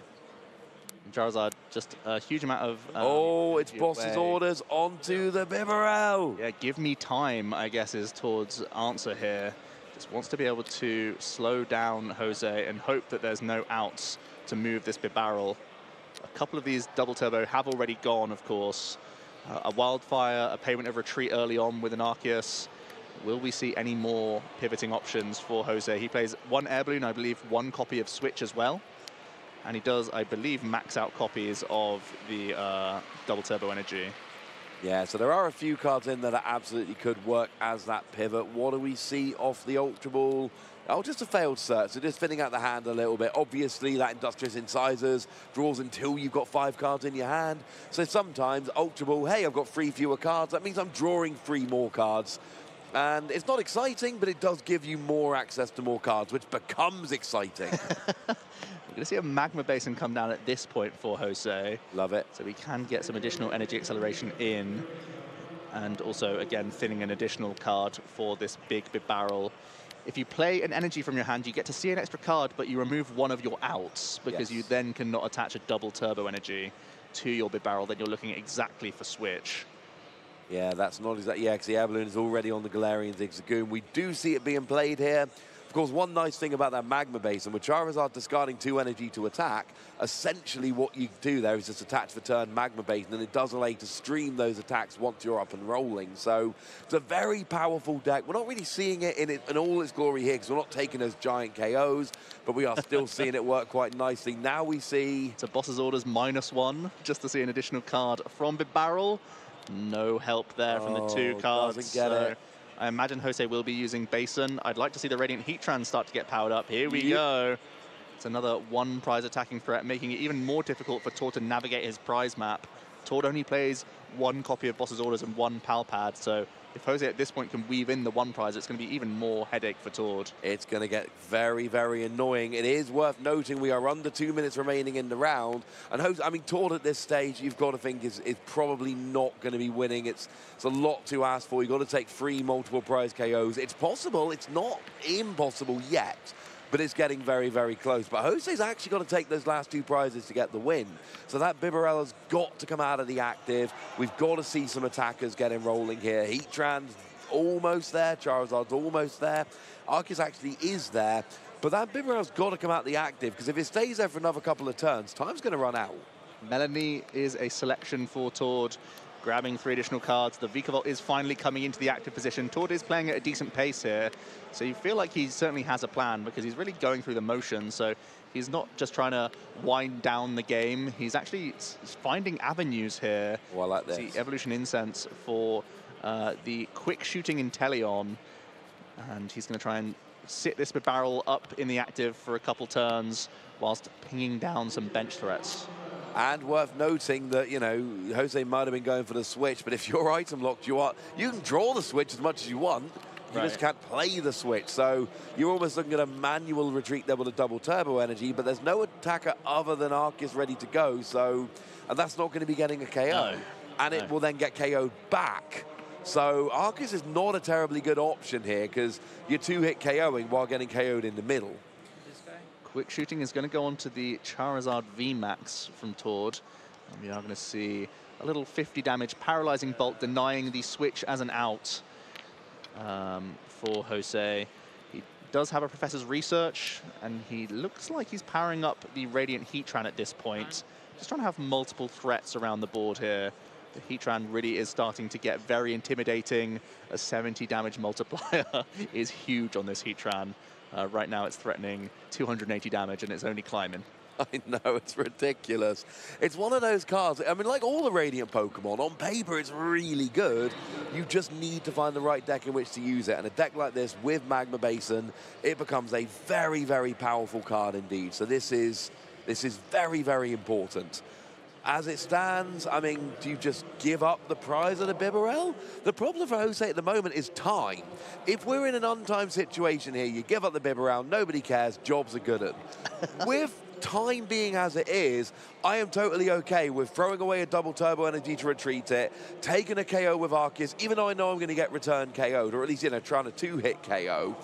Speaker 2: Charizard, just a huge amount of...
Speaker 1: Um, oh, it's boss's away. orders onto the Bibarel.
Speaker 2: Yeah, give me time, I guess, is Tord's answer here. Just wants to be able to slow down Jose and hope that there's no outs to move this Bibarel. A couple of these double turbo have already gone, of course. Uh, a Wildfire, a payment of Retreat early on with an Arceus. Will we see any more pivoting options for Jose? He plays one Air Balloon, I believe one copy of Switch as well. And he does, I believe, max out copies of the uh, Double Turbo Energy.
Speaker 1: Yeah, so there are a few cards in there that absolutely could work as that pivot. What do we see off the Ultra Ball? Oh, just a failed search, so just thinning out the hand a little bit. Obviously, that Industrious Incisors draws until you've got five cards in your hand. So sometimes Ultra Ball, hey, I've got three fewer cards. That means I'm drawing three more cards. And it's not exciting, but it does give you more access to more cards, which becomes exciting. *laughs*
Speaker 2: We're going to see a Magma Basin come down at this point for Jose.
Speaker 1: Love it.
Speaker 2: So we can get some additional energy acceleration in. And also, again, thinning an additional card for this big, big barrel. If you play an energy from your hand, you get to see an extra card, but you remove one of your outs because yes. you then cannot attach a double turbo energy to your big barrel. Then you're looking exactly for switch.
Speaker 1: Yeah, that's not exactly. Yeah, because the Air Balloon is already on the Galarian Zigzagoon. We do see it being played here. Of course, one nice thing about that Magma Basin, with Charizard discarding two energy to attack, essentially what you do there is just attach the turn Magma Basin, and it does allow you to stream those attacks once you're up and rolling. So it's a very powerful deck. We're not really seeing it in, it, in all its glory here, because we're not taking those giant KOs, but we are still seeing it work quite nicely. Now we see...
Speaker 2: A boss's orders minus one, just to see an additional card from Bibarel. No help there from the two oh, cards.
Speaker 1: Doesn't get so it.
Speaker 2: I imagine Jose will be using Basin. I'd like to see the Radiant Heat Heatran start to get powered up. Here we yep. go. It's another one prize attacking threat, making it even more difficult for Tord to navigate his prize map. Tord only plays one copy of Boss's Orders and one Pal Pad, so if Jose at this point can weave in the one prize, it's going to be even more headache for Tord.
Speaker 1: It's going to get very, very annoying. It is worth noting we are under two minutes remaining in the round. And Jose, I mean, Tord at this stage, you've got to think is, is probably not going to be winning. It's, it's a lot to ask for. You've got to take three multiple prize KOs. It's possible. It's not impossible yet but it's getting very, very close. But Jose's actually got to take those last two prizes to get the win. So that Bibarella's got to come out of the active. We've got to see some attackers getting rolling here. Heatran's almost there. Charizard's almost there. Arceus actually is there. But that Bibarel's got to come out the active because if it stays there for another couple of turns, time's going to run out.
Speaker 2: Melanie is a selection for Tord grabbing three additional cards. The Vikavolt is finally coming into the active position. Tord is playing at a decent pace here, so you feel like he certainly has a plan because he's really going through the motion. So he's not just trying to wind down the game. He's actually finding avenues here.
Speaker 1: Oh, I like this.
Speaker 2: The Evolution Incense for uh, the quick shooting Inteleon. And he's going to try and sit this barrel up in the active for a couple turns whilst pinging down some bench threats.
Speaker 1: And worth noting that, you know, Jose might have been going for the switch, but if *laughs* you're item locked, you are you can draw the switch as much as you want. You right. just can't play the switch. So you're almost looking at a manual retreat there with a double turbo energy, but there's no attacker other than Arceus ready to go. So, and that's not going to be getting a KO.
Speaker 2: No.
Speaker 1: And it no. will then get KO'd back. So Arceus is not a terribly good option here because you're two-hit KOing while getting KO'd in the middle.
Speaker 2: Quick shooting is going to go on to the Charizard VMAX from Tord. And we are going to see a little 50 damage paralyzing bolt denying the switch as an out um, for Jose. He does have a professor's research, and he looks like he's powering up the Radiant Heatran at this point. Just trying to have multiple threats around the board here. The Heatran really is starting to get very intimidating. A 70 damage multiplier *laughs* is huge on this Heatran. Uh, right now it's threatening 280 damage and it's only climbing. *laughs*
Speaker 1: I know, it's ridiculous. It's one of those cards, I mean, like all the Radiant Pokemon, on paper it's really good. You just need to find the right deck in which to use it. And a deck like this with Magma Basin, it becomes a very, very powerful card indeed. So this is, this is very, very important. As it stands, I mean, do you just give up the prize of the Bibarel? The problem for Jose at the moment is time. If we're in an untimed situation here, you give up the Bibarel, nobody cares, jobs are good at. *laughs* With time being as it is, I am totally okay with throwing away a double turbo energy to retreat it, taking a KO with Arceus, even though I know I'm going to get return KO'd, or at least, you know, trying to two-hit KO.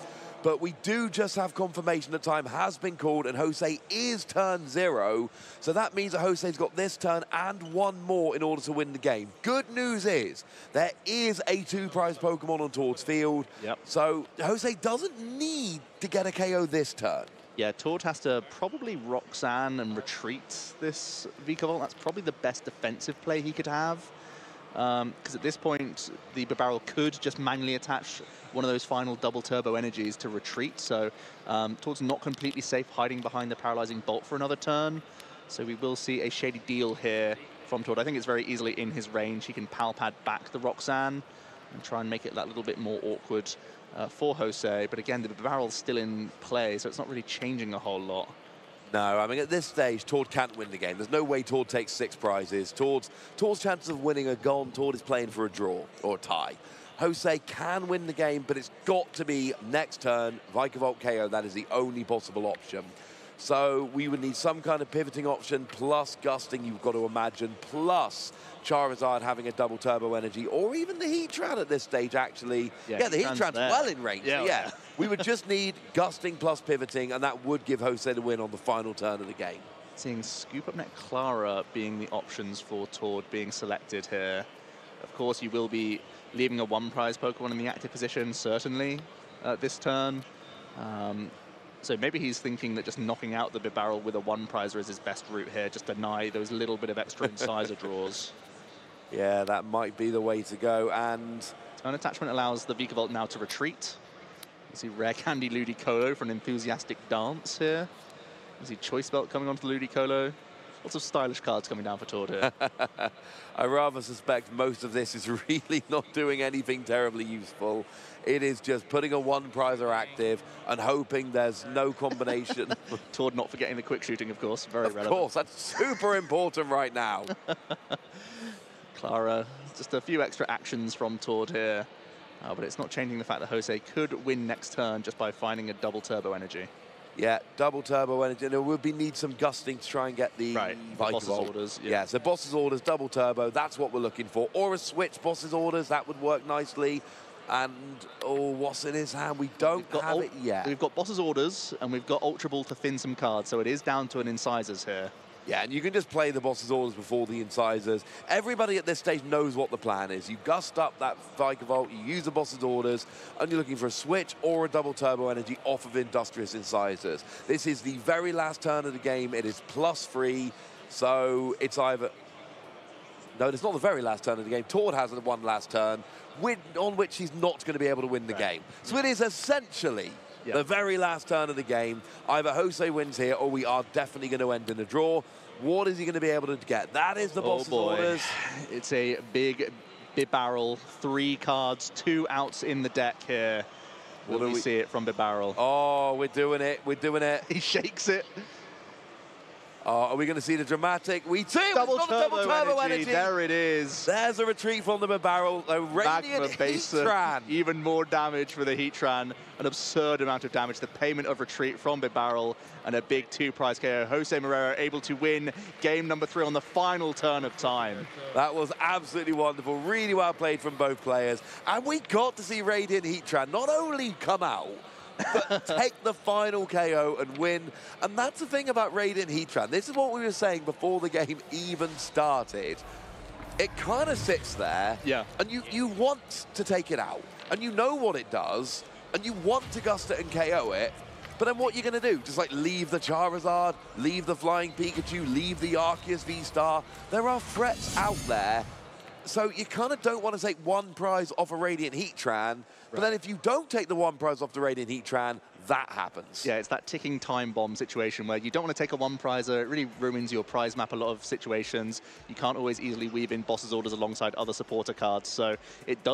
Speaker 1: But we do just have confirmation that time has been called and Jose is turn zero. So that means that Jose's got this turn and one more in order to win the game. Good news is there is a two prize Pokemon on Tord's field.
Speaker 2: Yep.
Speaker 1: So Jose doesn't need to get a KO this turn.
Speaker 2: Yeah, Tord has to probably Roxanne and retreat this Vikavolt. That's probably the best defensive play he could have. Because um, at this point, the Barrel could just manually attach one of those final double turbo energies to retreat. So um, Tord's not completely safe hiding behind the paralyzing bolt for another turn. So we will see a shady deal here from Tord. I think it's very easily in his range. He can Pal Pad back the Roxanne and try and make it that little bit more awkward uh, for Jose. But again, the barrel's still in play, so it's not really changing a whole lot.
Speaker 1: No, I mean, at this stage, Tord can't win the game. There's no way Tord takes six prizes. Tord's, Tord's chances of winning are gone. Tord is playing for a draw or a tie. Jose can win the game, but it's got to be next turn, Vikavolt KO. That is the only possible option. So we would need some kind of pivoting option, plus gusting, you've got to imagine, plus Charizard having a double turbo energy, or even the Heatran at this stage, actually.
Speaker 2: Yeah,
Speaker 1: yeah the
Speaker 2: Heatran's
Speaker 1: well in range.
Speaker 2: Yeah.
Speaker 1: Yeah. *laughs* we would just need gusting plus pivoting, and that would give Jose the win on the final turn of the game.
Speaker 2: Seeing Scoop Up Net Klara being the options for Tord being selected here. Of course, you will be leaving a one prize Pokemon in the active position, certainly, uh, this turn. Um, so maybe he's thinking that just knocking out the Bibarel with a one prizer is his best route here, just deny those little bit of extra incisor draws. *laughs*
Speaker 1: Yeah, that might be the way to go. And
Speaker 2: Turn attachment allows the Vikavolt now to retreat. You see Rare Candy Ludicolo for an enthusiastic dance here. You see Choice Belt coming onto Ludicolo. Lots of stylish cards coming down for Tord here. *laughs*
Speaker 1: I rather suspect most of this is *laughs* really not doing anything terribly useful. It is just putting a one prizer active and hoping there's no combination. *laughs*
Speaker 2: Tord not forgetting the quick shooting, of course. Very
Speaker 1: of
Speaker 2: relevant.
Speaker 1: course, that's super important right now.
Speaker 2: Klara, just a few extra actions from Tord here. Uh, but it's not changing the fact that Jose could win next turn just by finding a double turbo energy.
Speaker 1: Yeah, double turbo energy. There will be need some gusting to try and get the
Speaker 2: Right, boss's orders, yeah.
Speaker 1: Yeah. so boss's orders, double turbo. That's what we're looking for. Or a switch boss's orders. That would work nicely. And oh, what's in his hand? We don't have it yet.
Speaker 2: We've got boss's orders and we've got Ultra Ball to thin some cards, so it is down to an incisors here.
Speaker 1: Yeah, and you can just play the boss's orders before the incisors. Everybody at this stage knows what the plan is. You gust up that Vikavolt, you use the boss's orders, and you're looking for a switch or a double turbo energy off of Industrious Incisors. This is the very last turn of the game. It is plus three, so it's either... No, it's not the very last turn of the game. Tord has one last turn, on which he's not going to be able to win the game. So it is essentially The very last turn of the game. Either Jose wins here, or we are definitely going to end in a draw. What is he going to be able to get? That is the
Speaker 2: Oh
Speaker 1: boss's
Speaker 2: boy.
Speaker 1: orders.
Speaker 2: It's a big, big barrel, three cards, two outs in the deck here. Will
Speaker 1: do
Speaker 2: we
Speaker 1: we-
Speaker 2: see it from the barrel?
Speaker 1: Oh, we're doing it. We're doing it. *laughs*
Speaker 2: He shakes it.
Speaker 1: Oh, are we going to see the dramatic? We do.
Speaker 2: Double turbo,
Speaker 1: double turbo
Speaker 2: energy.
Speaker 1: energy.
Speaker 2: There it is.
Speaker 1: There's a retreat from the barrel. A
Speaker 2: Magma
Speaker 1: radiant
Speaker 2: Basin.
Speaker 1: Heatran.
Speaker 2: Even more damage for the Heatran. An absurd amount of damage. The payment of retreat from the barrel and a big two prize KO. Jose Marrero able to win game number three on the final turn of time.
Speaker 1: That was absolutely wonderful. Really well played from both players. And we got to see Radiant Heatran not only come out, but take the final KO and win. And that's the thing about Radiant Heatran. This is what we were saying before the game even started. It kind of sits there.
Speaker 2: Yeah.
Speaker 1: And you, you want to take it out. And you know what it does. And you want to gust it and KO it. But then what are you going to do? Just like leave the Charizard, leave the Flying Pikachu, leave the Arceus V-Star. There are threats out there So you kind of don't want to take one prize off a Radiant Heatran, but then if you don't take the one prize off the Radiant Heatran, that happens.
Speaker 2: Yeah, it's that ticking time bomb situation where you don't want to take a one prizer. It really ruins your prize map a lot of situations. You can't always easily weave in boss's orders alongside other supporter cards. So it does